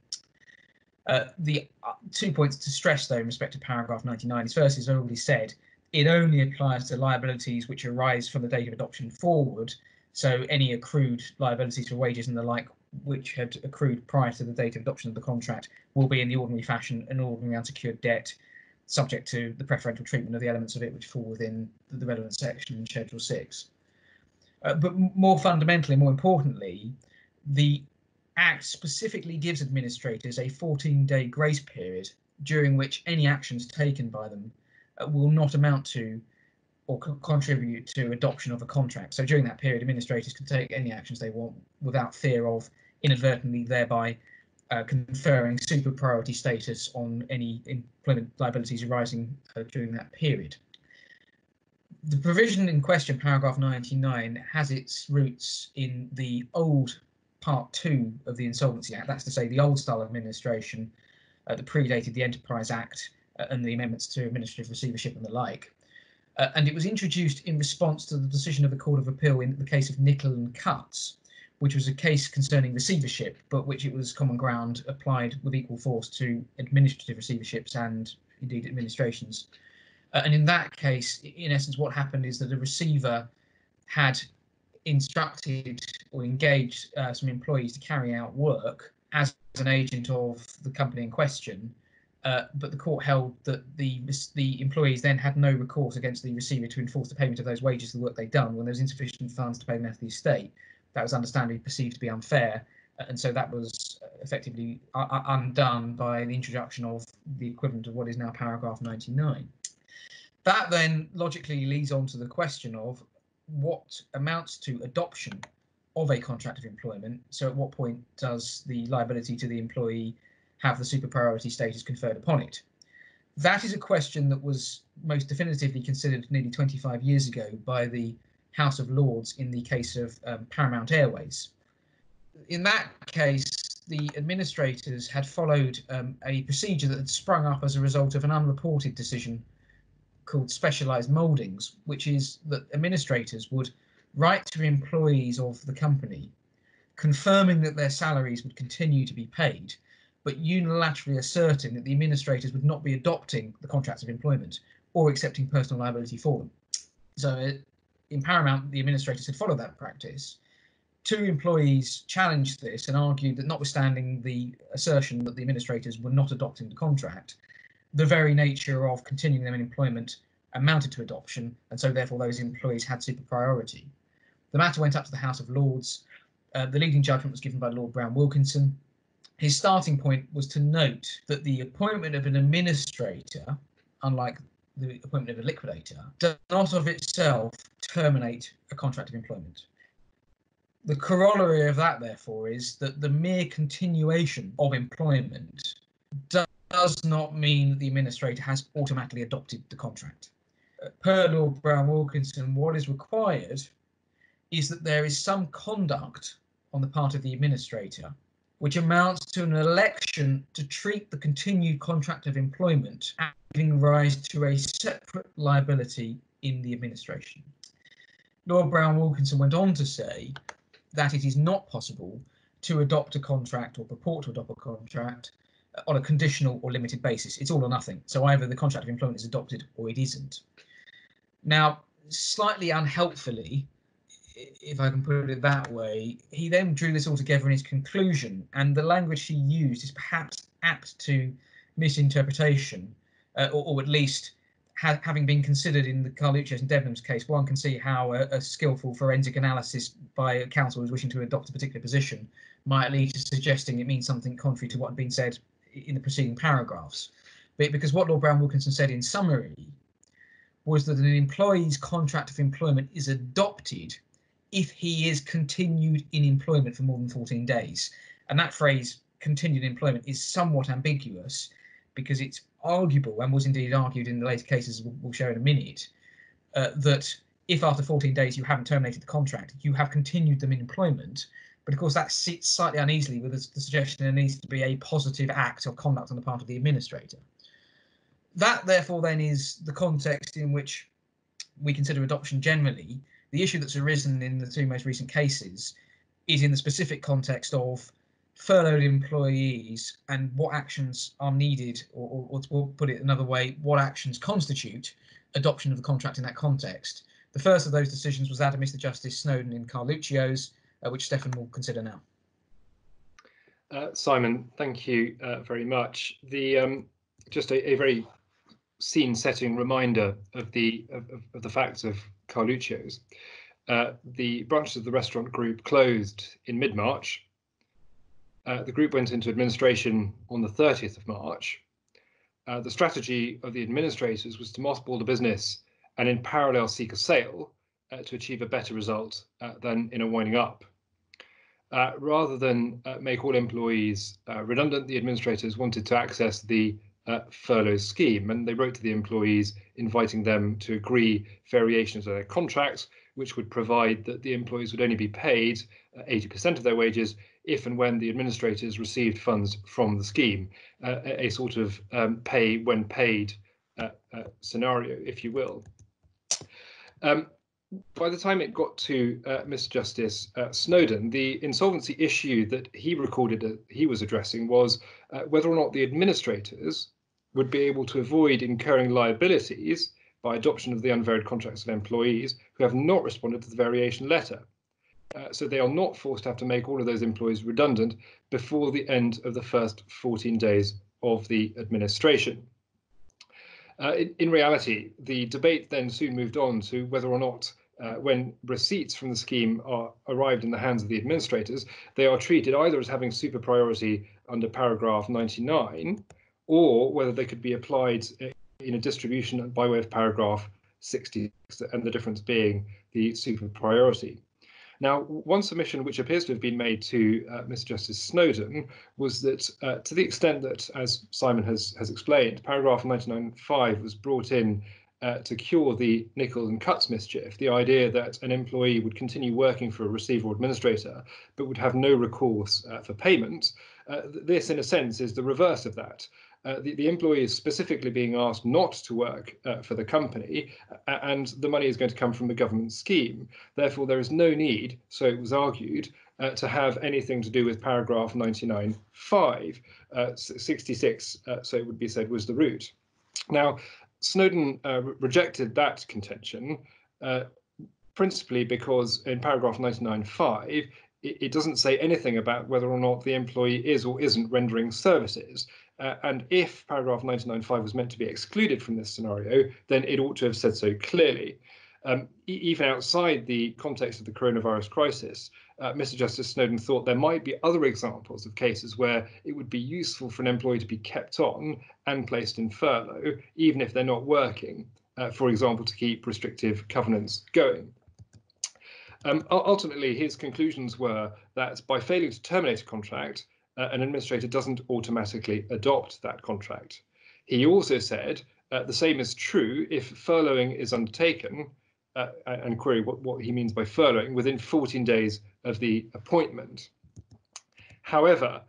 Uh, the uh, two points to stress, though, in respect to paragraph 99 is first, as I already said, it only applies to liabilities which arise from the date of adoption forward, so any accrued liabilities for wages and the like, which had accrued prior to the date of adoption of the contract, will be in the ordinary fashion an ordinary unsecured debt, subject to the preferential treatment of the elements of it which fall within the relevant section in Schedule 6. Uh, but more fundamentally, more importantly, the Act specifically gives administrators a 14-day grace period during which any actions taken by them uh, will not amount to or co contribute to adoption of a contract. So during that period, administrators can take any actions they want without fear of inadvertently thereby uh, conferring super priority status on any employment liabilities arising uh, during that period. The provision in question, paragraph 99, has its roots in the old part two of the Insolvency Act, that's to say the old style administration uh, that predated the Enterprise Act uh, and the amendments to administrative receivership and the like. Uh, and it was introduced in response to the decision of the Court of Appeal in the case of Nicoll and Cutts, which was a case concerning receivership, but which it was common ground applied with equal force to administrative receiverships and indeed administrations. Uh, and in that case, in essence, what happened is that a receiver had instructed or engaged uh, some employees to carry out work as an agent of the company in question, uh, but the court held that the the employees then had no recourse against the receiver to enforce the payment of those wages for the work they'd done when there was insufficient funds to pay them out of the estate. That was understandably perceived to be unfair, uh, and so that was effectively undone by the introduction of the equivalent of what is now paragraph 99. That then logically leads on to the question of what amounts to adoption of a contract of employment. So at what point does the liability to the employee have the super priority status conferred upon it? That is a question that was most definitively considered nearly 25 years ago by the House of Lords in the case of um, Paramount Airways. In that case, the administrators had followed um, a procedure that had sprung up as a result of an unreported decision called specialized moldings, which is that administrators would write to employees of the company confirming that their salaries would continue to be paid, but unilaterally asserting that the administrators would not be adopting the contracts of employment or accepting personal liability for them. So uh, in Paramount, the administrators had followed that practice. Two employees challenged this and argued that notwithstanding the assertion that the administrators were not adopting the contract, the very nature of continuing them in employment amounted to adoption, and so therefore those employees had super priority. The matter went up to the House of Lords. Uh, the leading judgment was given by Lord Browne-Wilkinson. His starting point was to note that the appointment of an administrator, unlike the appointment of a liquidator, does not of itself terminate a contract of employment. The corollary of that, therefore, is that the mere continuation of employment does not mean that the administrator has automatically adopted the contract. Per Lord Browne-Wilkinson, what is required is that there is some conduct on the part of the administrator which amounts to an election to treat the continued contract of employment giving rise to a separate liability in the administration. Lord Browne-Wilkinson went on to say that it is not possible to adopt a contract or purport to adopt a contract uh, on a conditional or limited basis. It's all or nothing. So either the contract of employment is adopted or it isn't. Now, slightly unhelpfully, if I can put it that way, he then drew this all together in his conclusion, and the language he used is perhaps apt to misinterpretation, uh, or, or, at least ha having been considered in the Carluccio's and Debenham's case, one can see how a, a, skillful forensic analysis by a counsel who's wishing to adopt a particular position might lead to suggesting it means something contrary to what had been said in the preceding paragraphs. But because what Lord Browne-Wilkinson said in summary was that an employee's contract of employment is adopted if he is continued in employment for more than 14 days. And that phrase, continued employment, is somewhat ambiguous because it's arguable and was indeed argued in the later cases we'll show in a minute uh, that if after 14 days you haven't terminated the contract, you have continued them in employment. But of course, that sits slightly uneasily with the suggestion there needs to be a positive act of conduct on the part of the administrator. That, therefore, then is the context in which we consider adoption generally, the issue that's arisen in the two most recent cases is in the specific context of furloughed employees and what actions are needed, or, or, or put it another way, what actions constitute adoption of the contract in that context. The first of those decisions was that of Mr. Justice Snowden in Carluccio's, uh, which Stefan will consider now. Uh, Simon, thank you uh, very much. The um, just a, a, very scene-setting reminder of the of, of, the facts of Carluccio's, uh, the branches of the restaurant group closed in mid-March. Uh, the group went into administration on the 30th of March. Uh, the strategy of the administrators was to mothball the business and in parallel seek a sale uh, to achieve a better result uh, than in a winding up. Uh, rather than make all employees redundant, the administrators wanted to access the furlough scheme, and they wrote to the employees inviting them to agree variations of their contracts, which would provide that the employees would only be paid 80% uh, of their wages if and when the administrators received funds from the scheme, uh, a, sort of um, pay when paid uh, uh, scenario, if you will. Um, by the time it got to uh, Mr. Justice uh, Snowden, the insolvency issue that he recorded he was addressing was whether or not the administrators would be able to avoid incurring liabilities by adoption of the unvaried contracts of employees who have not responded to the variation letter. Uh, so they are not forced to have to make all of those employees redundant before the end of the first 14 days of the administration. Uh, in, in, reality, the debate then soon moved on to whether or not uh, when receipts from the scheme are arrived in the hands of the administrators, they are treated either as having super priority under paragraph 99 or whether they could be applied in a distribution by way of paragraph 60, and the difference being the super priority. Now, one submission which appears to have been made to uh, Mr. Justice Snowden was that uh, to the extent that, as Simon has, has explained, paragraph 99.5 was brought in uh, to cure the Nichols and Cutts mischief, the idea that an employee would continue working for a receiver or administrator but would have no recourse uh, for payment. Uh, this, in a sense, is the reverse of that. Uh, the, the, employee is specifically being asked not to work uh, for the company, uh, and the money is going to come from the government scheme. Therefore, there is no need, so it was argued, uh, to have anything to do with paragraph 99.5. Uh, 66, so it would be said, was the route. Now, Snowden rejected that contention, principally because in paragraph 99.5, it, it doesn't say anything about whether or not the employee is or isn't rendering services. Uh, and if paragraph 99.5 was meant to be excluded from this scenario, then it ought to have said so clearly. Um, e even outside the context of the coronavirus crisis, uh, Mr. Justice Snowden thought there might be other examples of cases where it would be useful for an employee to be kept on and placed in furlough, even if they're not working, uh, for example, to keep restrictive covenants going. Um, ultimately, his conclusions were that by failing to terminate a contract, uh, an administrator doesn't automatically adopt that contract. He also said uh, the same is true if furloughing is undertaken, uh, and query what, what he means by furloughing, within 14 days of the appointment. However,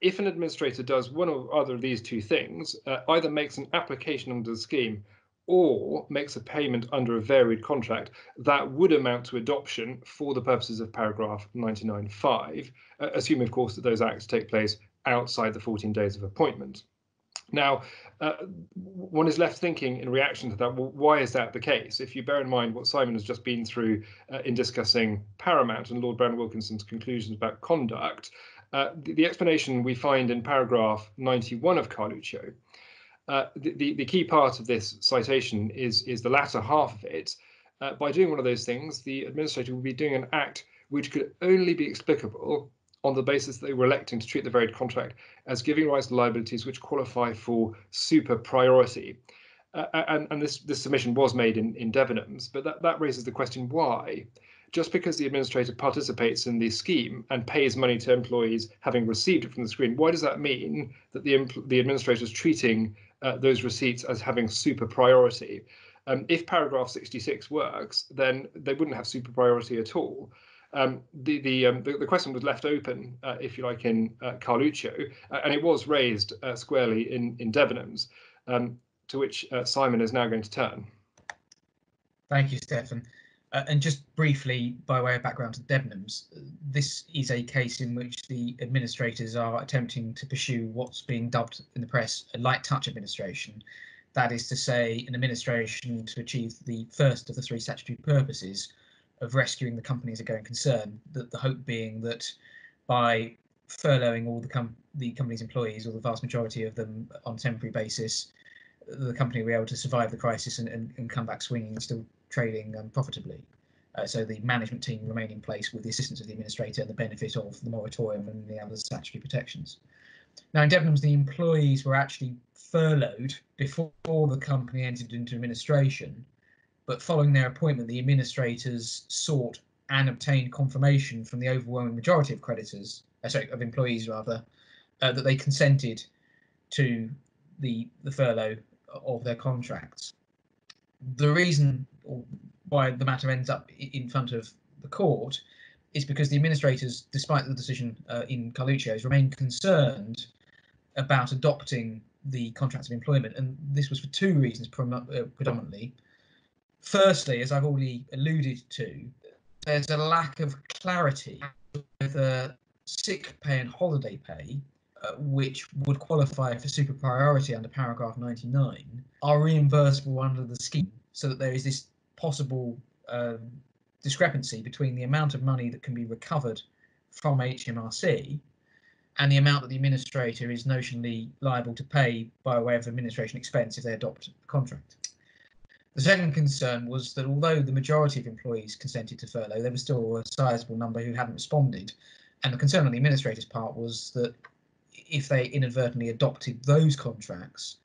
if an administrator does one or other of these two things, uh, either makes an application under the scheme or makes a payment under a varied contract, that would amount to adoption for the purposes of paragraph 99.5, uh, assuming, of course, that those acts take place outside the 14 days of appointment. Now, uh, one is left thinking in reaction to that, well, why is that the case? If you bear in mind what Simon has just been through uh, in discussing Paramount and Lord Browne-Wilkinson's conclusions about conduct, uh, the, the, explanation we find in paragraph 91 of Carluccio uh, the, the key part of this citation is, is the latter half of it. Uh, by doing one of those things, the administrator will be doing an act which could only be explicable on the basis that they were electing to treat the varied contract as giving rise to liabilities which qualify for super priority. Uh, and, and this, this submission was made in, in Debenhams, but that, that raises the question why? Just because the administrator participates in the scheme and pays money to employees having received it from the screen, why does that mean that the, the administrator is treating uh, those receipts as having super priority. Um, if paragraph 66 works, then they wouldn't have super priority at all. Um, the, the, um, the, the question was left open, uh, if you like, in uh, Carluccio, uh, and it was raised uh, squarely in in Debenhams, um, to which uh, Simon is now going to turn. Thank you, Stefan. Uh, and just briefly, by way of background to Debenhams, this is a case in which the administrators are attempting to pursue what's being dubbed in the press a light touch administration. That is to say, an administration to achieve the first of the three statutory purposes of rescuing the company as a going concern. The, the hope being that by furloughing all the, com the company's employees, or the vast majority of them, on a temporary basis, the company will be able to survive the crisis and, and, and come back swinging and still trading um, profitably. Uh, so the management team remain in place with the assistance of the administrator and the benefit of the moratorium and the other statutory protections. Now in Debenhams, the employees were actually furloughed before the company entered into administration, but following their appointment, the administrators sought and obtained confirmation from the overwhelming majority of creditors, uh, sorry, of employees rather, uh, that they consented to the the furlough of their contracts. The reason why the matter ends up in front of the court is because the administrators, despite the decision uh, in Carluccio's, remain concerned about adopting the contracts of employment, and this was for two reasons uh, predominantly. Firstly, as I've already alluded to, there's a lack of clarity whether sick pay and holiday pay uh, which would qualify for super priority under paragraph 99 are reimbursable under the scheme so that there is this possible um, discrepancy between the amount of money that can be recovered from HMRC and the amount that the administrator is notionally liable to pay by way of administration expense if they adopt the contract. The second concern was that although the majority of employees consented to furlough, there was still a sizable number who hadn't responded. And the concern on the administrator's part was that if they inadvertently adopted those contracts,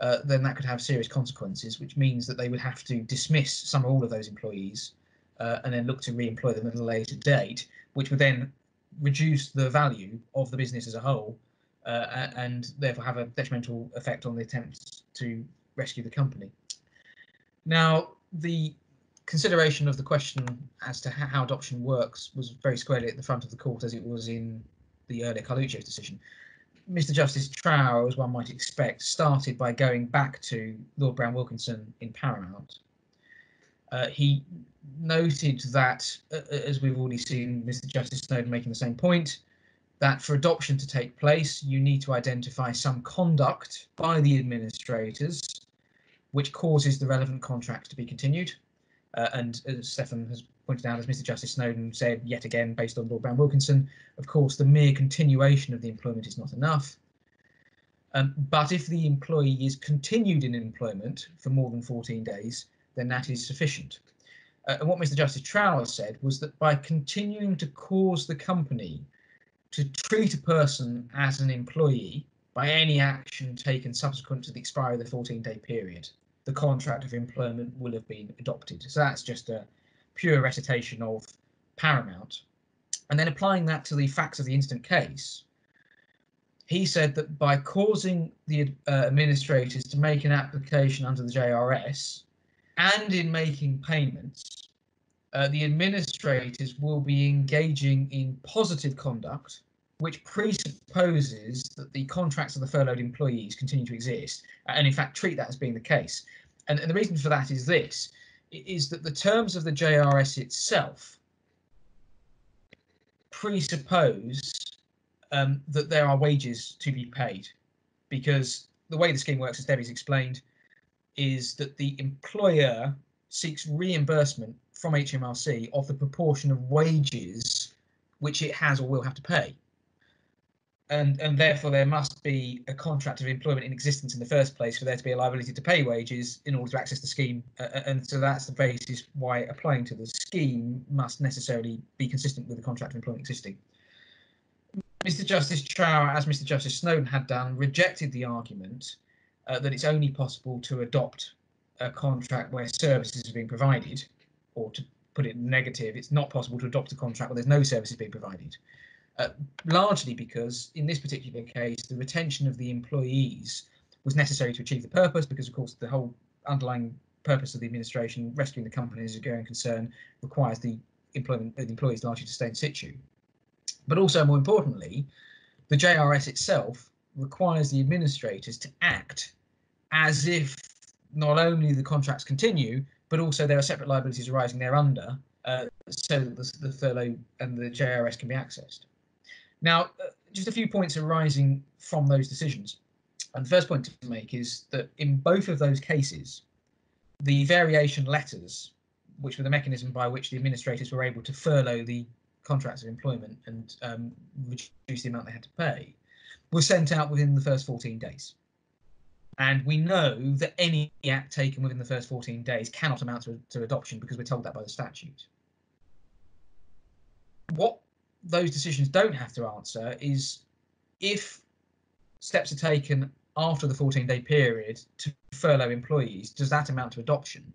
uh, then that could have serious consequences, which means that they would have to dismiss some or all of those employees uh, and then look to re-employ them at a later date, which would then reduce the value of the business as a whole uh, and therefore have a detrimental effect on the attempts to rescue the company. Now, the consideration of the question as to how adoption works was very squarely at the front of the court as it was in the earlier Carluccio's decision. Mr Justice Trower, as one might expect, started by going back to Lord Browne-Wilkinson in Paramount. Uh, he noted that, uh, as we've already seen Mr Justice Snowden making the same point, that for adoption to take place, you need to identify some conduct by the administrators which causes the relevant contract to be continued. Uh, and as Stefan has pointed out, as Mr Justice Snowden said yet again, based on Lord Browne-Wilkinson, of course, the mere continuation of the employment is not enough. Um, but if the employee is continued in employment for more than 14 days, then that is sufficient. Uh, and what Mr Justice Trower said was that by continuing to cause the company to treat a person as an employee by any action taken subsequent to the expiry of the 14 day period, the contract of employment will have been adopted. So that's just a pure recitation of Paramount. And then applying that to the facts of the instant case, he said that by causing the uh, administrators to make an application under the JRS and in making payments, uh, the administrators will be engaging in positive conduct, which presupposes that the contracts of the furloughed employees continue to exist, and in fact treat that as being the case. And, and the reason for that is this, is that the terms of the JRS itself presuppose um, that there are wages to be paid, because the way the scheme works, as Debbie's explained, is that the employer seeks reimbursement from HMRC of the proportion of wages which it has or will have to pay. And, and therefore there must be a contract of employment in existence in the first place for there to be a liability to pay wages in order to access the scheme. Uh, and so that's the basis why applying to the scheme must necessarily be consistent with the contract of employment existing. Mr Justice Trower, as Mr Justice Snowden had done, rejected the argument uh, that it's only possible to adopt a contract where services are being provided or to put it negative, it's not possible to adopt a contract where there's no services being provided. Uh, largely because in this particular case, the retention of the employees was necessary to achieve the purpose, because of course the whole underlying purpose of the administration, rescuing the company as a going concern, requires the employment the employees largely to stay in situ. But also more importantly, the JRS itself requires the administrators to act as if not only the contracts continue, but also there are separate liabilities arising thereunder, uh, so the, the furlough and the JRS can be accessed. Now, uh, just a few points arising from those decisions. And the first point to make is that in both of those cases, the variation letters, which were the mechanism by which the administrators were able to furlough the contracts of employment and um, reduce the amount they had to pay, were sent out within the first 14 days. And we know that any act taken within the first 14 days cannot amount to, to adoption because we're told that by the statute. What those decisions don't have to answer is if steps are taken after the 14 day period to furlough employees, does that amount to adoption?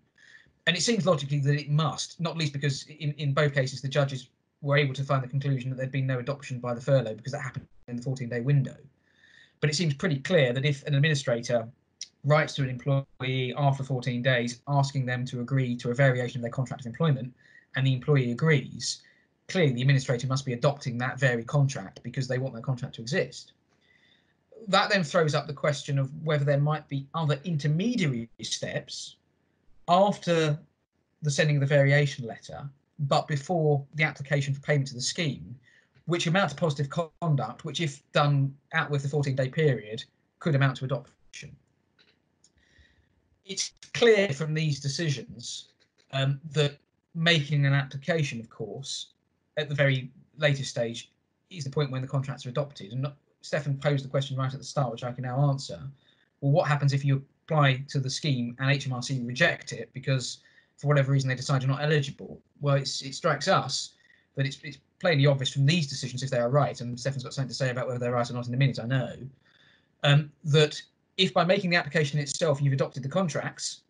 And it seems logically that it must, not least because in, in both cases the judges were able to find the conclusion that there'd been no adoption by the furlough because that happened in the 14 day window. But it seems pretty clear that if an administrator writes to an employee after 14 days asking them to agree to a variation of their contract of employment and the employee agrees, clearly the administrator must be adopting that very contract because they want that contract to exist. That then throws up the question of whether there might be other intermediary steps after the sending of the variation letter, but before the application for payment to the scheme, which amount to positive conduct, which if done out with the 14 day period, could amount to adoption. It's clear from these decisions um, that making an application, of course, at the very latest stage is the point when the contracts are adopted. And Stefan posed the question right at the start, which I can now answer. Well, what happens if you apply to the scheme and HMRC reject it because for whatever reason they decide you're not eligible, well, it strikes us that it's, it's plainly obvious from these decisions, if they are right, and Stefan's got something to say about whether they're right or not in a minute, I know, um, that if by making the application itself you've adopted the contracts,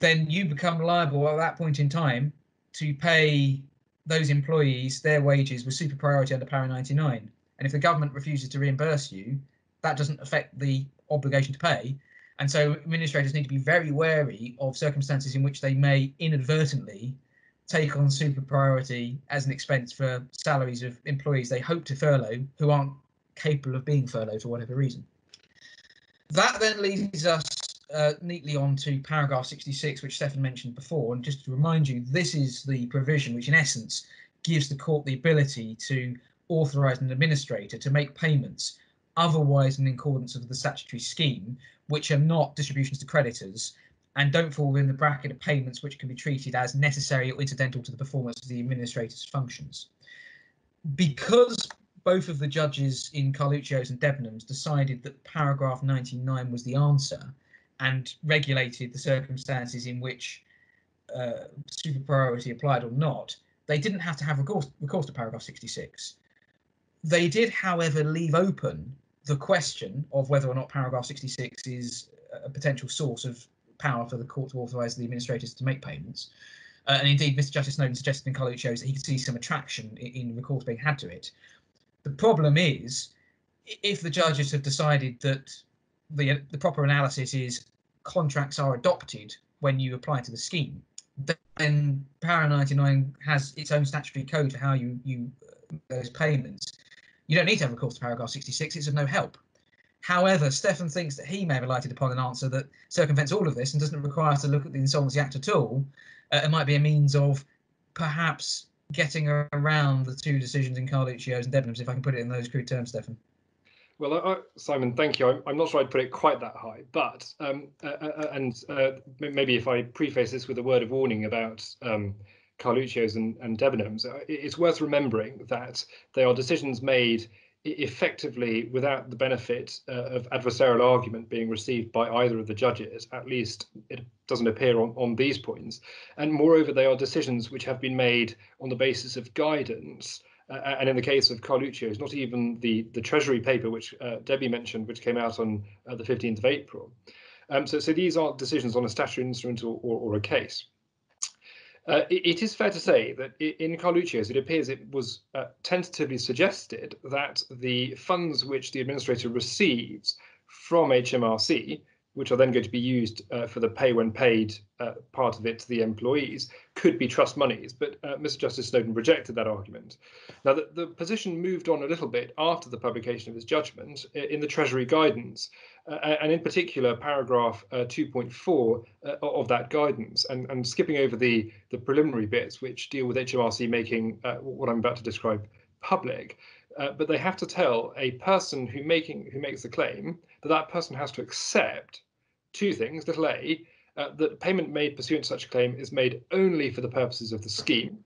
then you become liable at that point in time to pay those employees their wages were super priority under Para 99. And if the government refuses to reimburse you, that doesn't affect the obligation to pay. And so administrators need to be very wary of circumstances in which they may inadvertently take on super priority as an expense for salaries of employees they hope to furlough who aren't capable of being furloughed for whatever reason. That then leads us uh, neatly on to paragraph 66, which Stefan mentioned before. And just to remind you, this is the provision which, in essence, gives the court the ability to authorise an administrator to make payments otherwise in accordance with the statutory scheme, which are not distributions to creditors and don't fall within the bracket of payments which can be treated as necessary or incidental to the performance of the administrator's functions. Because both of the judges in Carluccio's and Debenhams decided that paragraph 99 was the answer and regulated the circumstances in which uh, super priority applied or not, they didn't have to have recourse, recourse to paragraph 66. They did, however, leave open the question of whether or not paragraph 66 is a potential source of power for the court to authorise the administrators to make payments. Uh, and indeed, Mr. Justice Snowden suggested in Carluccio's that he could see some attraction in, in recourse being had to it. The problem is, if the judges have decided that the the proper analysis is contracts are adopted when you apply to the scheme, then Para 99 has its own statutory code for how you you uh, those payments. You don't need to have recourse to paragraph 66, it's of no help. However, Stefan thinks that he may have alighted upon an answer that circumvents all of this and doesn't require us to look at the Insolvency Act at all. Uh, it might be a means of perhaps getting around the two decisions in Carluccio's and Debenhams, if I can put it in those crude terms, Stefan. Well, Simon, thank you. I'm, I'm, not sure I'd put it quite that high, but um, uh, uh, uh and uh, maybe if I preface this with a word of warning about um, Carluccio's and, and Debenhams, uh, it's worth remembering that they are decisions made effectively without the benefit uh, of adversarial argument being received by either of the judges, at least it doesn't appear on, on these points. And moreover, they are decisions which have been made on the basis of guidance. Uh, and in the case of Carluccio, it's not even the, the Treasury paper, which uh, Debbie mentioned, which came out on uh, the 15th of April. Um, so, so these aren't decisions on a statutory instrument or, or, or a case. Uh, it, it is fair to say that in Carluccio's, it appears it was uh, tentatively suggested that the funds which the administrator receives from HMRC which are then going to be used uh, for the pay when paid uh, part of it to the employees, could be trust monies. But uh, Mr. Justice Snowden rejected that argument. Now, the, the, position moved on a little bit after the publication of his judgment in the Treasury guidance, uh, and in particular, paragraph uh, 2.4 uh, of that guidance, and, and, skipping over the, the preliminary bits, which deal with HMRC making what I'm about to describe public. Uh, but they have to tell a person who making who makes the claim that that person has to accept two things. Little a, uh, that payment made pursuant to such a claim is made only for the purposes of the scheme,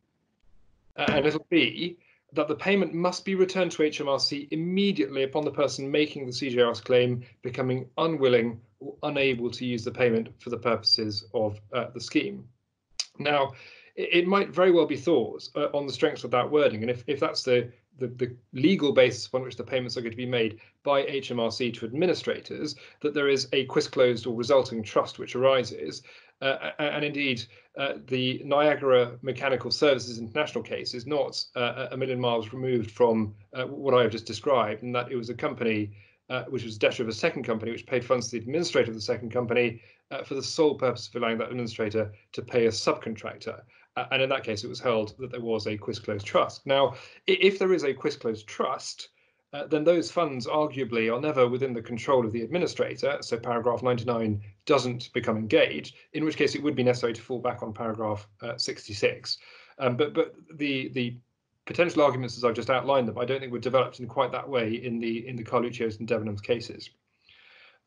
uh, and little b, that the payment must be returned to HMRC immediately upon the person making the CJRS claim becoming unwilling or unable to use the payment for the purposes of uh, the scheme. Now, it might very well be thought uh, on the strength of that wording, and if, if that's the the, the legal basis upon which the payments are going to be made by HMRC to administrators, that there is a Quistclose or resulting trust which arises. Uh, and indeed, uh, the Niagara Mechanical Services International case is not uh, a million miles removed from uh, what I have just described, in that it was a company uh, which was debtor of a second company, which paid funds to the administrator of the second company uh, for the sole purpose of allowing that administrator to pay a subcontractor. And in that case, it was held that there was a Quistclose trust. Now, if there is a Quistclose trust, uh, then those funds arguably are never within the control of the administrator. So paragraph 99 doesn't become engaged, in which case it would be necessary to fall back on paragraph uh, 66. Um, but but the the potential arguments as I've just outlined them, I don't think were developed in quite that way in the in the Carluccio's and Debenhams cases.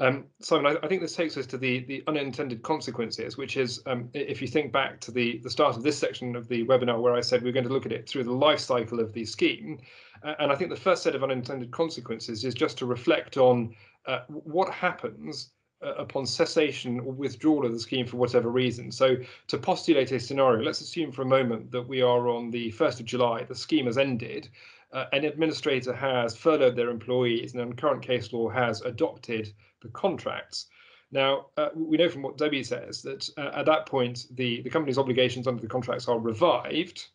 Um, Simon, I, I, think this takes us to the, the unintended consequences, which is um, if you think back to the, the start of this section of the webinar where I said we're going to look at it through the life cycle of the scheme. Uh, and I think the first set of unintended consequences is just to reflect on uh, what happens uh, upon cessation or withdrawal of the scheme for whatever reason. So to postulate a scenario, let's assume for a moment that we are on the 1st of July, the scheme has ended, uh, an administrator has furloughed their employees and current case law has adopted the contracts. Now, uh, we know from what Debbie says that uh, at that point, the, the company's obligations under the contracts are revived.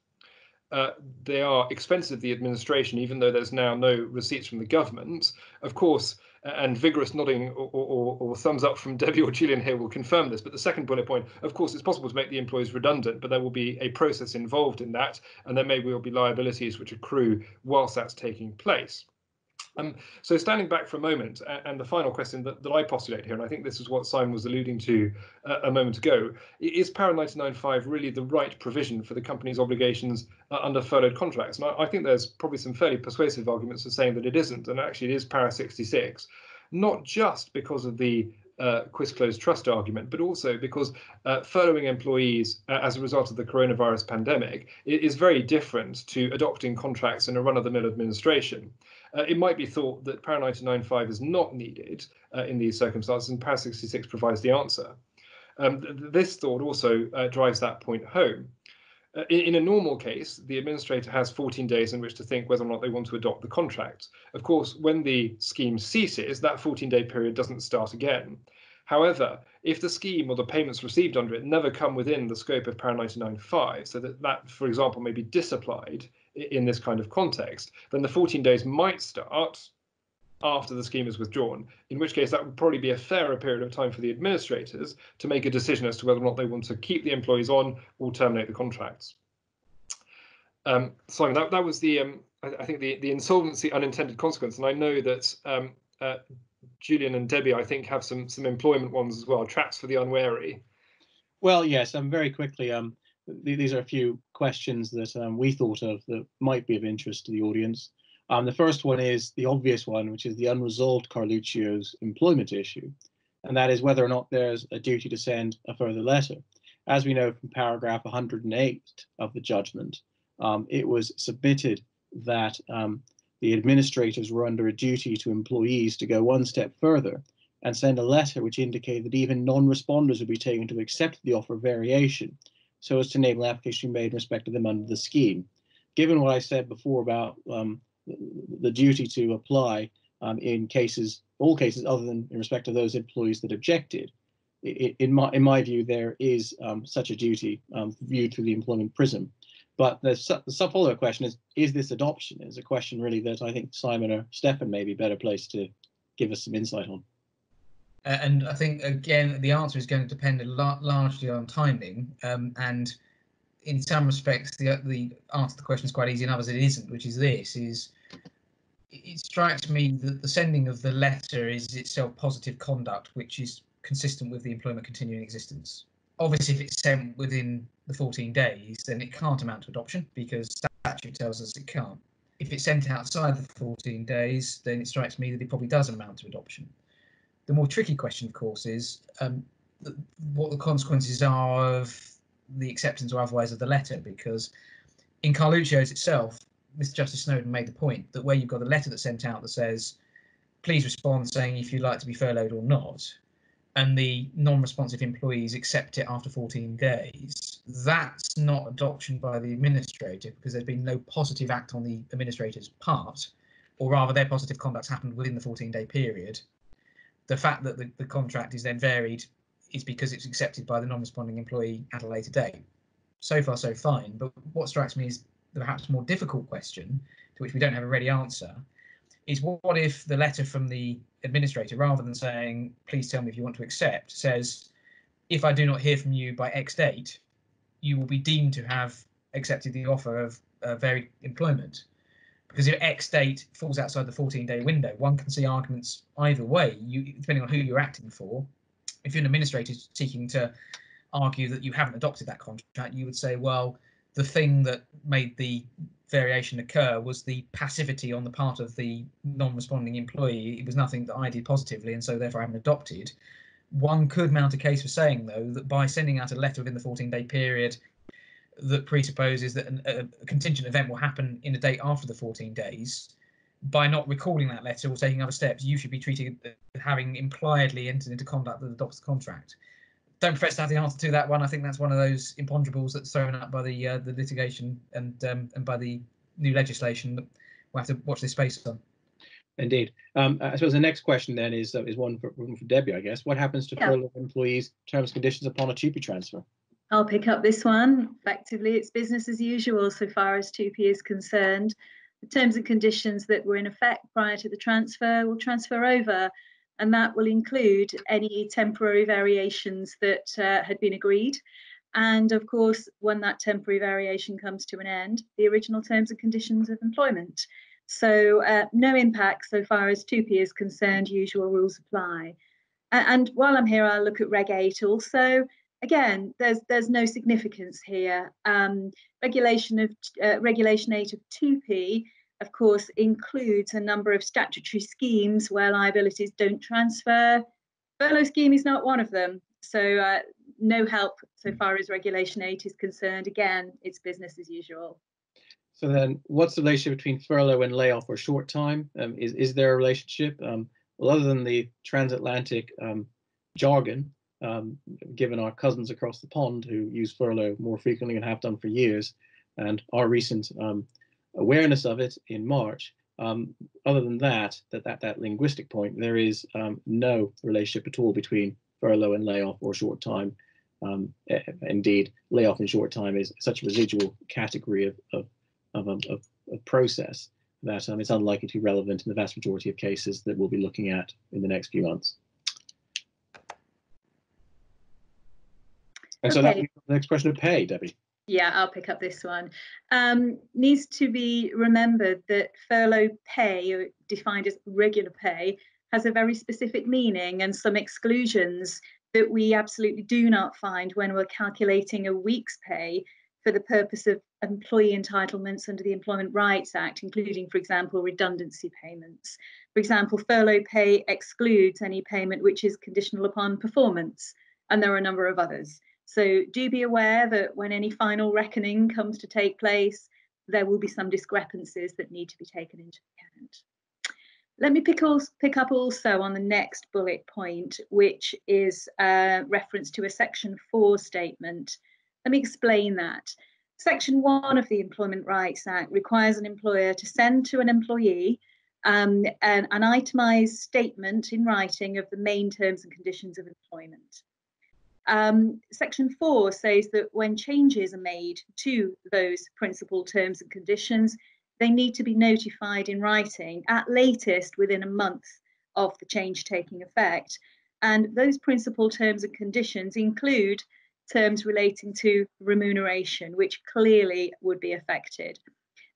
Uh, they are expensive the administration, even though there's now no receipts from the government. Of course, and vigorous nodding or, or, or, thumbs up from Debbie or Julian here will confirm this. But the second bullet point, of course, it's possible to make the employees redundant, but there will be a process involved in that, and there may well be liabilities which accrue whilst that's taking place. Um, so standing back for a moment, and the final question that, that I postulate here, and I think this is what Simon was alluding to uh, a moment ago, is Para 99.5 really the right provision for the company's obligations uh, under furloughed contracts? And I, I, think there's probably some fairly persuasive arguments for saying that it isn't, and actually it is Para 66, not just because of the uh, Quistclose trust argument, but also because uh, furloughing employees uh, as a result of the coronavirus pandemic is very different to adopting contracts in a run-of-the-mill administration. Uh, it might be thought that Para 99.5 is not needed uh, in these circumstances, and Para 66 provides the answer. Um, th this thought also uh, drives that point home. Uh, in, in, a normal case, the administrator has 14 days in which to think whether or not they want to adopt the contract. Of course, when the scheme ceases, that 14-day period doesn't start again. However, if the scheme or the payments received under it never come within the scope of Para 99.5, so that that, for example, may be disapplied in this kind of context, then the 14 days might start after the scheme is withdrawn, in which case that would probably be a fairer period of time for the administrators to make a decision as to whether or not they want to keep the employees on or terminate the contracts. Um, Simon, that, that was the, um, I, I, think, the, the insolvency unintended consequence. And I know that um, uh, Julian and Debbie, I think, have some, some employment ones as well, traps for the unwary. Well, yes, um, very quickly, um, these are a few questions that um, we thought of that might be of interest to the audience. Um, the first one is the obvious one, which is the unresolved Carluccio's employment issue, and that is whether or not there's a duty to send a further letter. As we know from paragraph 108 of the judgment, um, it was submitted that um, the administrators were under a duty to employees to go one step further and send a letter which indicated that even non-responders would be taken to accept the offer of variation so as to enable application to made in respect of them under the scheme. Given what I said before about um, the duty to apply um, in cases, all cases other than in respect of those employees that objected, in my in my view, there is um, such a duty um, viewed through the employment prism. But the, the sub follow-up question is: Is this adoption? Is a question really that I think Simon or Stefan may be better placed to give us some insight on. Uh, and I think again the answer is going to depend largely on timing. Um, and in some respects, the the answer to the question is quite easy, in others it isn't. Which is this: is it strikes me that the sending of the letter is itself positive conduct, which is consistent with the employment continuing existence. Obviously, if it's sent within the 14 days, then it can't amount to adoption because statute tells us it can't. If it's sent outside the 14 days, then it strikes me that it probably does amount to adoption. The more tricky question, of course, is um, what the consequences are of the acceptance or otherwise of the letter, because in Carluccio's itself, Mr. Justice Snowden made the point that where you've got a letter that's sent out that says, please respond saying if you'd like to be furloughed or not, and the non-responsive employees accept it after 14 days, that's not adoption by the administrator because there's been no positive act on the administrator's part, or rather their positive conduct happened within the 14-day period the fact that the, the contract is then varied is because it's accepted by the non-responding employee at a later date. So far, so fine. But what strikes me is the perhaps more difficult question, to which we don't have a ready answer, is what if the letter from the administrator, rather than saying, please tell me if you want to accept, says, if I do not hear from you by X date, you will be deemed to have accepted the offer of uh, varied employment because if X date falls outside the 14 day window, one can see arguments either way, you, depending on who you're acting for. If you're an administrator seeking to argue that you haven't adopted that contract, you would say, well, the thing that made the variation occur was the passivity on the part of the non-responding employee. It was nothing that I did positively, and so therefore I haven't adopted. One could mount a case for saying, though, that by sending out a letter within the 14 day period that presupposes that an, a, a, contingent event will happen in a date after the 14 days, by not recalling that letter or taking other steps, you should be treated having impliedly entered into conduct that adopts the contract. Don't profess to have the answer to that one. I think that's one of those imponderables that's thrown up by the uh, the litigation and um, and by the new legislation that we'll have to watch this space on. Indeed. Um, I suppose the next question then is uh, is one for, one for Debbie, I guess. What happens to Yeah. furlough employees' terms and conditions upon a TUPE transfer? I'll pick up this one. Effectively, it's business as usual so far as TUPE is concerned. The terms and conditions that were in effect prior to the transfer will transfer over, and that will include any temporary variations that uh, had been agreed. And of course, when that temporary variation comes to an end, the original terms and conditions of employment. So uh, no impact so far as TUPE is concerned, usual rules apply. And while I'm here, I'll look at Reg 8 also again, there's there's no significance here. Um, regulation of uh, regulation eight of TUPE, of course, includes a number of statutory schemes where liabilities don't transfer. Furlough scheme is not one of them, so uh, no help so far as regulation eight is concerned. Again, it's business as usual. So then, what's the relationship between furlough and layoff or short time? Um, is is there a relationship? Um, well, other than the transatlantic um, jargon, um, given our cousins across the pond who use furlough more frequently and have done for years, and our recent um, awareness of it in March. Um, other than that, that that that linguistic point, there is um, no relationship at all between furlough and layoff or short time. Um, eh, indeed, layoff and short time is such a residual category of, of of, um, of, of process that it's unlikely to be relevant in the vast majority of cases that we'll be looking at in the next few months. And so that Okay. leads to the next question of pay, Debbie. Yeah, I'll pick up this one. Um, needs to be remembered that furlough pay, defined as regular pay, has a very specific meaning and some exclusions that we absolutely do not find when we're calculating a week's pay for the purpose of employee entitlements under the Employment Rights Act, including, for example, redundancy payments. For example, furlough pay excludes any payment which is conditional upon performance, and there are a number of others. So do be aware that when any final reckoning comes to take place, there will be some discrepancies that need to be taken into account. Let me pick, also, pick up also on the next bullet point, which is uh, reference to a section four statement. Let me explain that. Section one of the Employment Rights Act requires an employer to send to an employee um, an, an itemized statement in writing of the main terms and conditions of employment. Um, section four says that when changes are made to those principal terms and conditions, they need to be notified in writing at latest within a month of the change taking effect. And those principal terms and conditions include terms relating to remuneration, which clearly would be affected.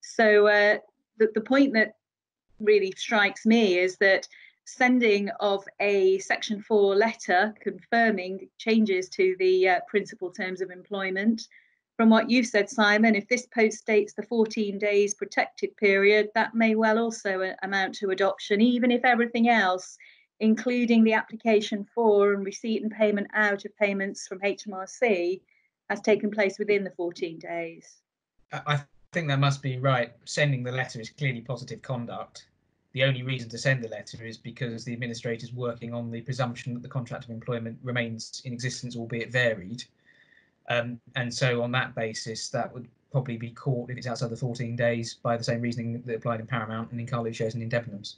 So uh, the, the point that really strikes me is that sending of a section 4 letter confirming changes to the uh, principal terms of employment from what you've said simon if this post dates the 14 days protected period that may well also amount to adoption even if everything else including the application for and receipt and payment out of payments from hmrc has taken place within the 14 days I think that must be right. Sending the letter is clearly positive conduct. The only reason to send the letter is because the administrator is working on the presumption that the contract of employment remains in existence, albeit varied. Um, and so, on that basis, that would probably be caught if it's outside the 14 days by the same reasoning that applied in Paramount and in Carluccio's and in Debenhams.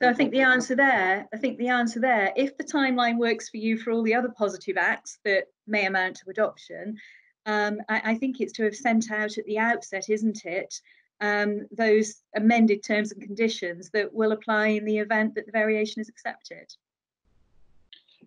So I think the answer there, I think the answer there, if the timeline works for you for all the other positive acts that may amount to adoption, um, I, I think it's to have sent out at the outset, isn't it? Um, those amended terms and conditions that will apply in the event that the variation is accepted.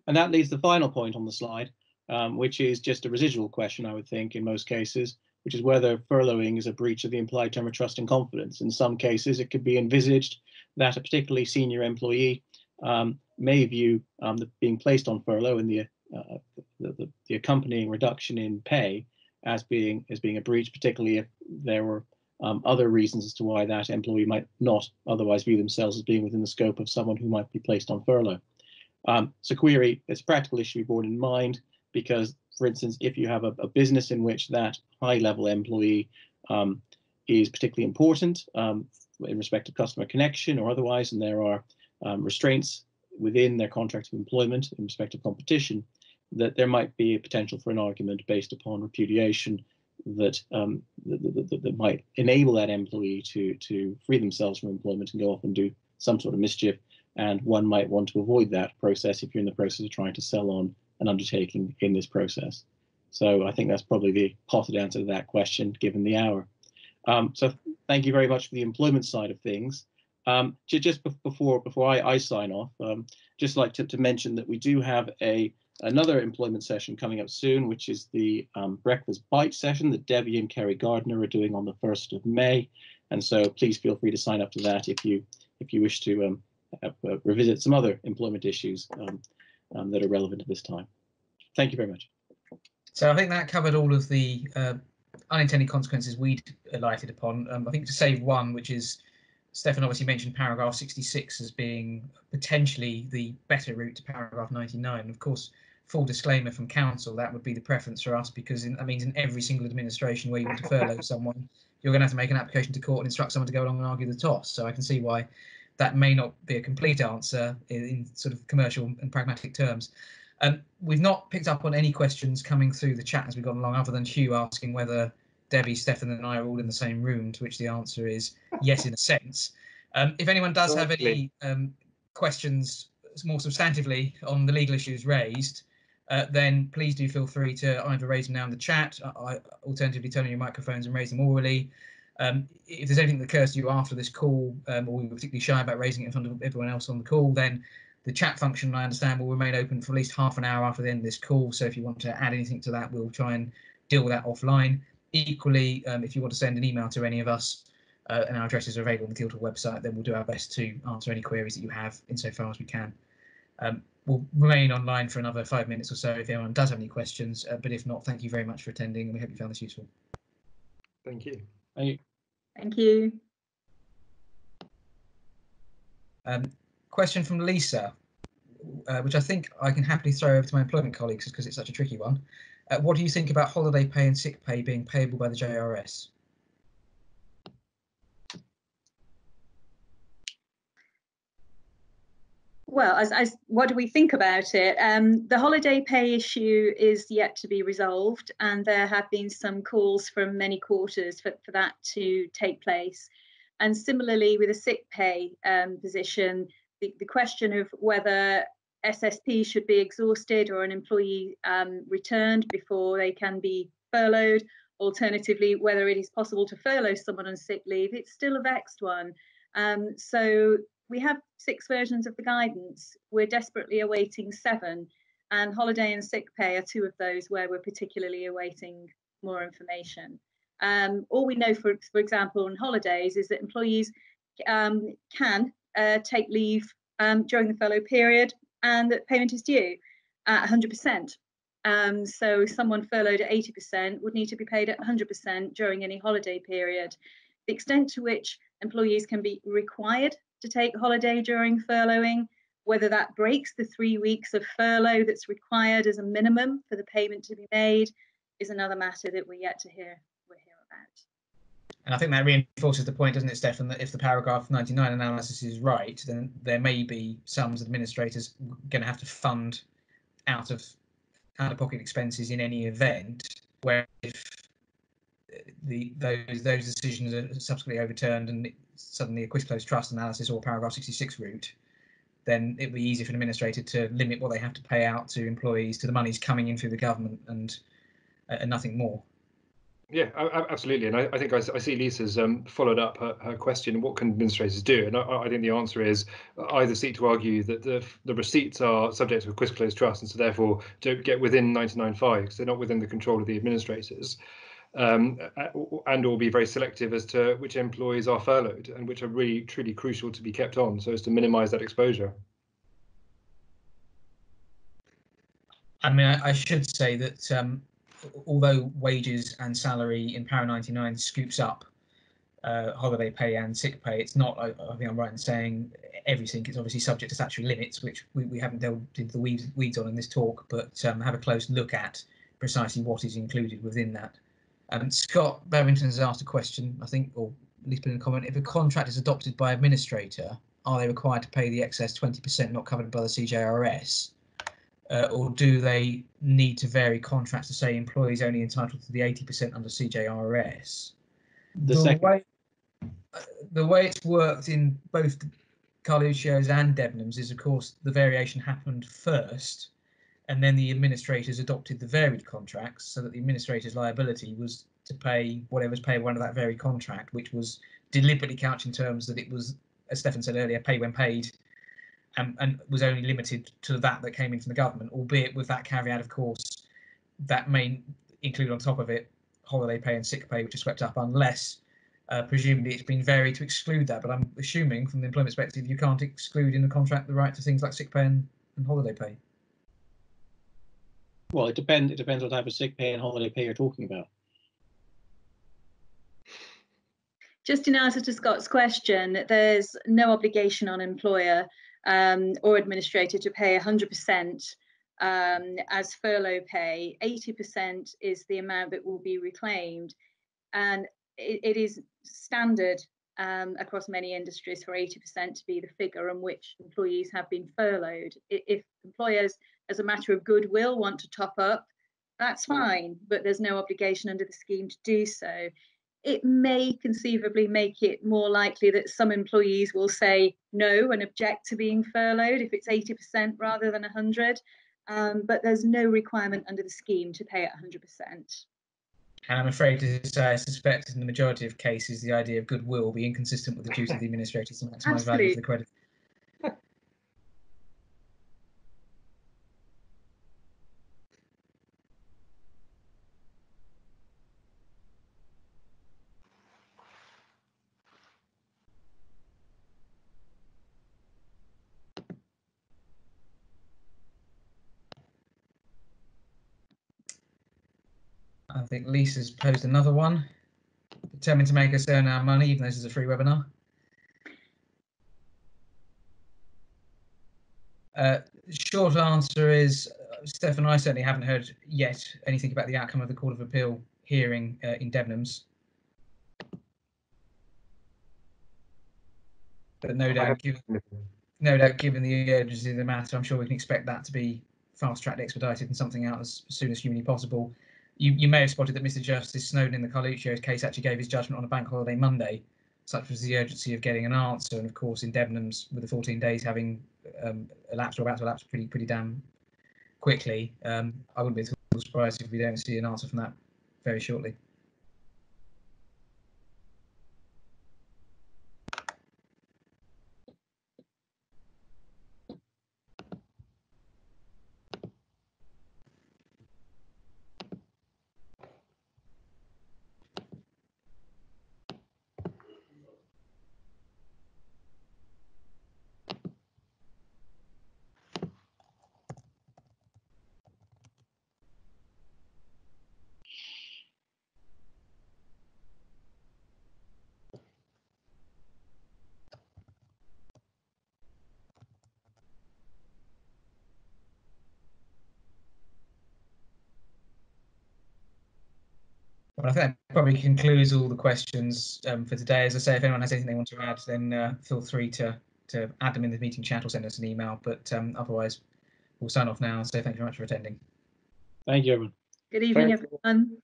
And that to the final point on the slide, um, which is just a residual question, I would think, in most cases, which is whether furloughing is a breach of the implied term of trust and confidence. In some cases, it could be envisaged that a particularly senior employee um, may view um, the, being placed on furlough and the, uh, the, the accompanying reduction in pay as being as being a breach, particularly if there were um, other reasons as to why that employee might not otherwise view themselves as being within the scope of someone who might be placed on furlough. Um, so query, it's a practical issue to be borne in mind because, for instance, if you have a, a business in which that high level employee um, is particularly important, um, in respect of customer connection or otherwise, and there are um, restraints within their contract of employment in respect of competition, that there might be a potential for an argument based upon repudiation that, um, that, that, that, might enable that employee to, to free themselves from employment and go off and do some sort of mischief. And one might want to avoid that process if you're in the process of trying to sell on an undertaking in this process. So I think that's probably the potted answer to that question, given the hour. Um, so thank you very much for the employment side of things. Um, just before before I, I sign off, um, just like to, to mention that we do have a another employment session coming up soon, which is the um, breakfast bite session that Debbie and Kerry Gardner are doing on the 1st of May. And so please feel free to sign up to that if you if you wish to um, uh, revisit some other employment issues um, um, that are relevant at this time. Thank you very much. So I think that covered all of the uh, unintended consequences we'd alighted upon. Um, I think to save one, which is Stefan obviously mentioned paragraph 66 as being potentially the better route to paragraph 99. Of course, full disclaimer from counsel, that would be the preference for us because in, that means in every single administration where you want to furlough someone, you're going to have to make an application to court and instruct someone to go along and argue the toss. So I can see why that may not be a complete answer in, in sort of commercial and pragmatic terms. Um, we've not picked up on any questions coming through the chat as we've gone along, other than Hugh asking whether Debbie, Stefan, and I are all in the same room, to which the answer is yes, in a sense. Um, if anyone does have any um, questions more substantively on the legal issues raised, uh, then please do feel free to either raise them now in the chat, I, alternatively turn on your microphones and raise them orally. Um, if there's anything that occurs to you after this call, um, or you're particularly shy about raising it in front of everyone else on the call, then the chat function, I understand, will remain open for at least half an hour after the end of this call. So if you want to add anything to that, we'll try and deal with that offline. Equally, um, if you want to send an email to any of us, uh, and our addresses are available on the Guildhall website, then we'll do our best to answer any queries that you have insofar as we can. Um, we'll remain online for another five minutes or so if anyone does have any questions, uh, but if not, thank you very much for attending and we hope you found this useful. Thank you. Thank you. Thank you. Um, question from Lisa, uh, which I think I can happily throw over to my employment colleagues because it's such a tricky one. Uh, what do you think about holiday pay and sick pay being payable by the JRS? Well, as, as what do we think about it? Um, the holiday pay issue is yet to be resolved, and there have been some calls from many quarters for, for that to take place. And similarly, with a sick pay um, position, the, the question of whether SSP should be exhausted or an employee um, returned before they can be furloughed. Alternatively, whether it is possible to furlough someone on sick leave, it's still a vexed one. Um, so we have six versions of the guidance. We're desperately awaiting seven, and holiday and sick pay are two of those where we're particularly awaiting more information. Um, all we know, for, for example, on holidays is that employees um, can uh, take leave um, during the furlough period and that payment is due at 100%. Um, so someone furloughed at 80% would need to be paid at 100% during any holiday period. The extent to which employees can be required to take holiday during furloughing, whether that breaks the three weeks of furlough that's required as a minimum for the payment to be made, is another matter that we're yet to hear about. and I think that reinforces the point, doesn't it, Stefan, that if the paragraph 99 analysis is right, then there may be some administrators going to have to fund out of out-of-pocket expenses in any event, where if the those those decisions are subsequently overturned and suddenly a Quistclose trust analysis or paragraph 66 route, then it would be easy for an administrator to limit what they have to pay out to employees to the monies coming in through the government and uh, and nothing more. Yeah, absolutely. And I, I think I, I, see Lisa's um, followed up her, her, question, what can administrators do? And I, I, think the answer is either seek to argue that the, the receipts are subject to a Quistclose trust and so therefore don't get within 99.5 because they're not within the control of the administrators. Um, and or be very selective as to which employees are furloughed and which are really truly crucial to be kept on so as to minimize that exposure. I mean, I, I should say that um, although wages and salary in Para 99 scoops up uh, holiday pay and sick pay, it's not, I, I, think I'm right in saying everything is obviously subject to statutory limits, which we, we haven't delved into the weeds, weeds on in this talk, but um, have a close look at precisely what is included within that. Um, Scott Barrington has asked a question, I think, or at least put in a comment, if a contract is adopted by administrator, are they required to pay the excess 20% not covered by the CJRS? Uh, or do they need to vary contracts to say employees only entitled to the 80% under CJRS? The second, way uh, the way it's worked in both Carluccio's and Debenhams is, of course, the variation happened first, and then the administrators adopted the varied contracts, so that the administrator's liability was to pay whatever's paid under that varied contract, which was deliberately couched in terms that it was, as Stefan said earlier, pay when paid, and, and was only limited to that that came in from the government, albeit with that caveat, of course, that may include on top of it holiday pay and sick pay, which is swept up, unless uh, presumably it's been varied to exclude that. But I'm assuming from the employment perspective, you can't exclude in the contract the right to things like sick pay and, and holiday pay. Well, it depends, it depends what type of sick pay and holiday pay you're talking about. Just in answer to Scott's question, there's no obligation on employer um, or administrator to pay 100% um, as furlough pay. 80% is the amount that will be reclaimed. And it, it is standard um, across many industries for 80% to be the figure on which employees have been furloughed. If employers, as a matter of goodwill, want to top up, that's fine, but there's no obligation under the scheme to do so. It may conceivably make it more likely that some employees will say no and object to being furloughed if it's 80% rather than 100. Um, but there's no requirement under the scheme to pay at 100%. And I'm afraid to say, I suspect in the majority of cases, the idea of goodwill will be inconsistent with the duty of the administrator to maximise value for the credit. Think Lisa's posed another one. Determined to make us earn our money, even though this is a free webinar. Uh, short answer is, uh, Stefan, I certainly haven't heard yet anything about the outcome of the Court of Appeal hearing uh, in Debenhams. But no doubt, given, no doubt, given the urgency of the matter, I'm sure we can expect that to be fast-tracked, expedited, and something out as soon as humanly possible. You, you may have spotted that Mr. Justice Snowden in the Carluccio's case actually gave his judgment on a bank holiday Monday. Such was the urgency of getting an answer, and of course, in Debenhams, with the 14 days having um, elapsed or about to elapse pretty pretty damn quickly, um, I wouldn't be surprised if we don't see an answer from that very shortly. Probably concludes all the questions um, for today. As I say, if anyone has anything they want to add, then uh, feel free to to add them in the meeting chat or send us an email. But um, otherwise, we'll sign off now and say thank you very much for attending. Thank you, everyone. Good evening, Thank everyone.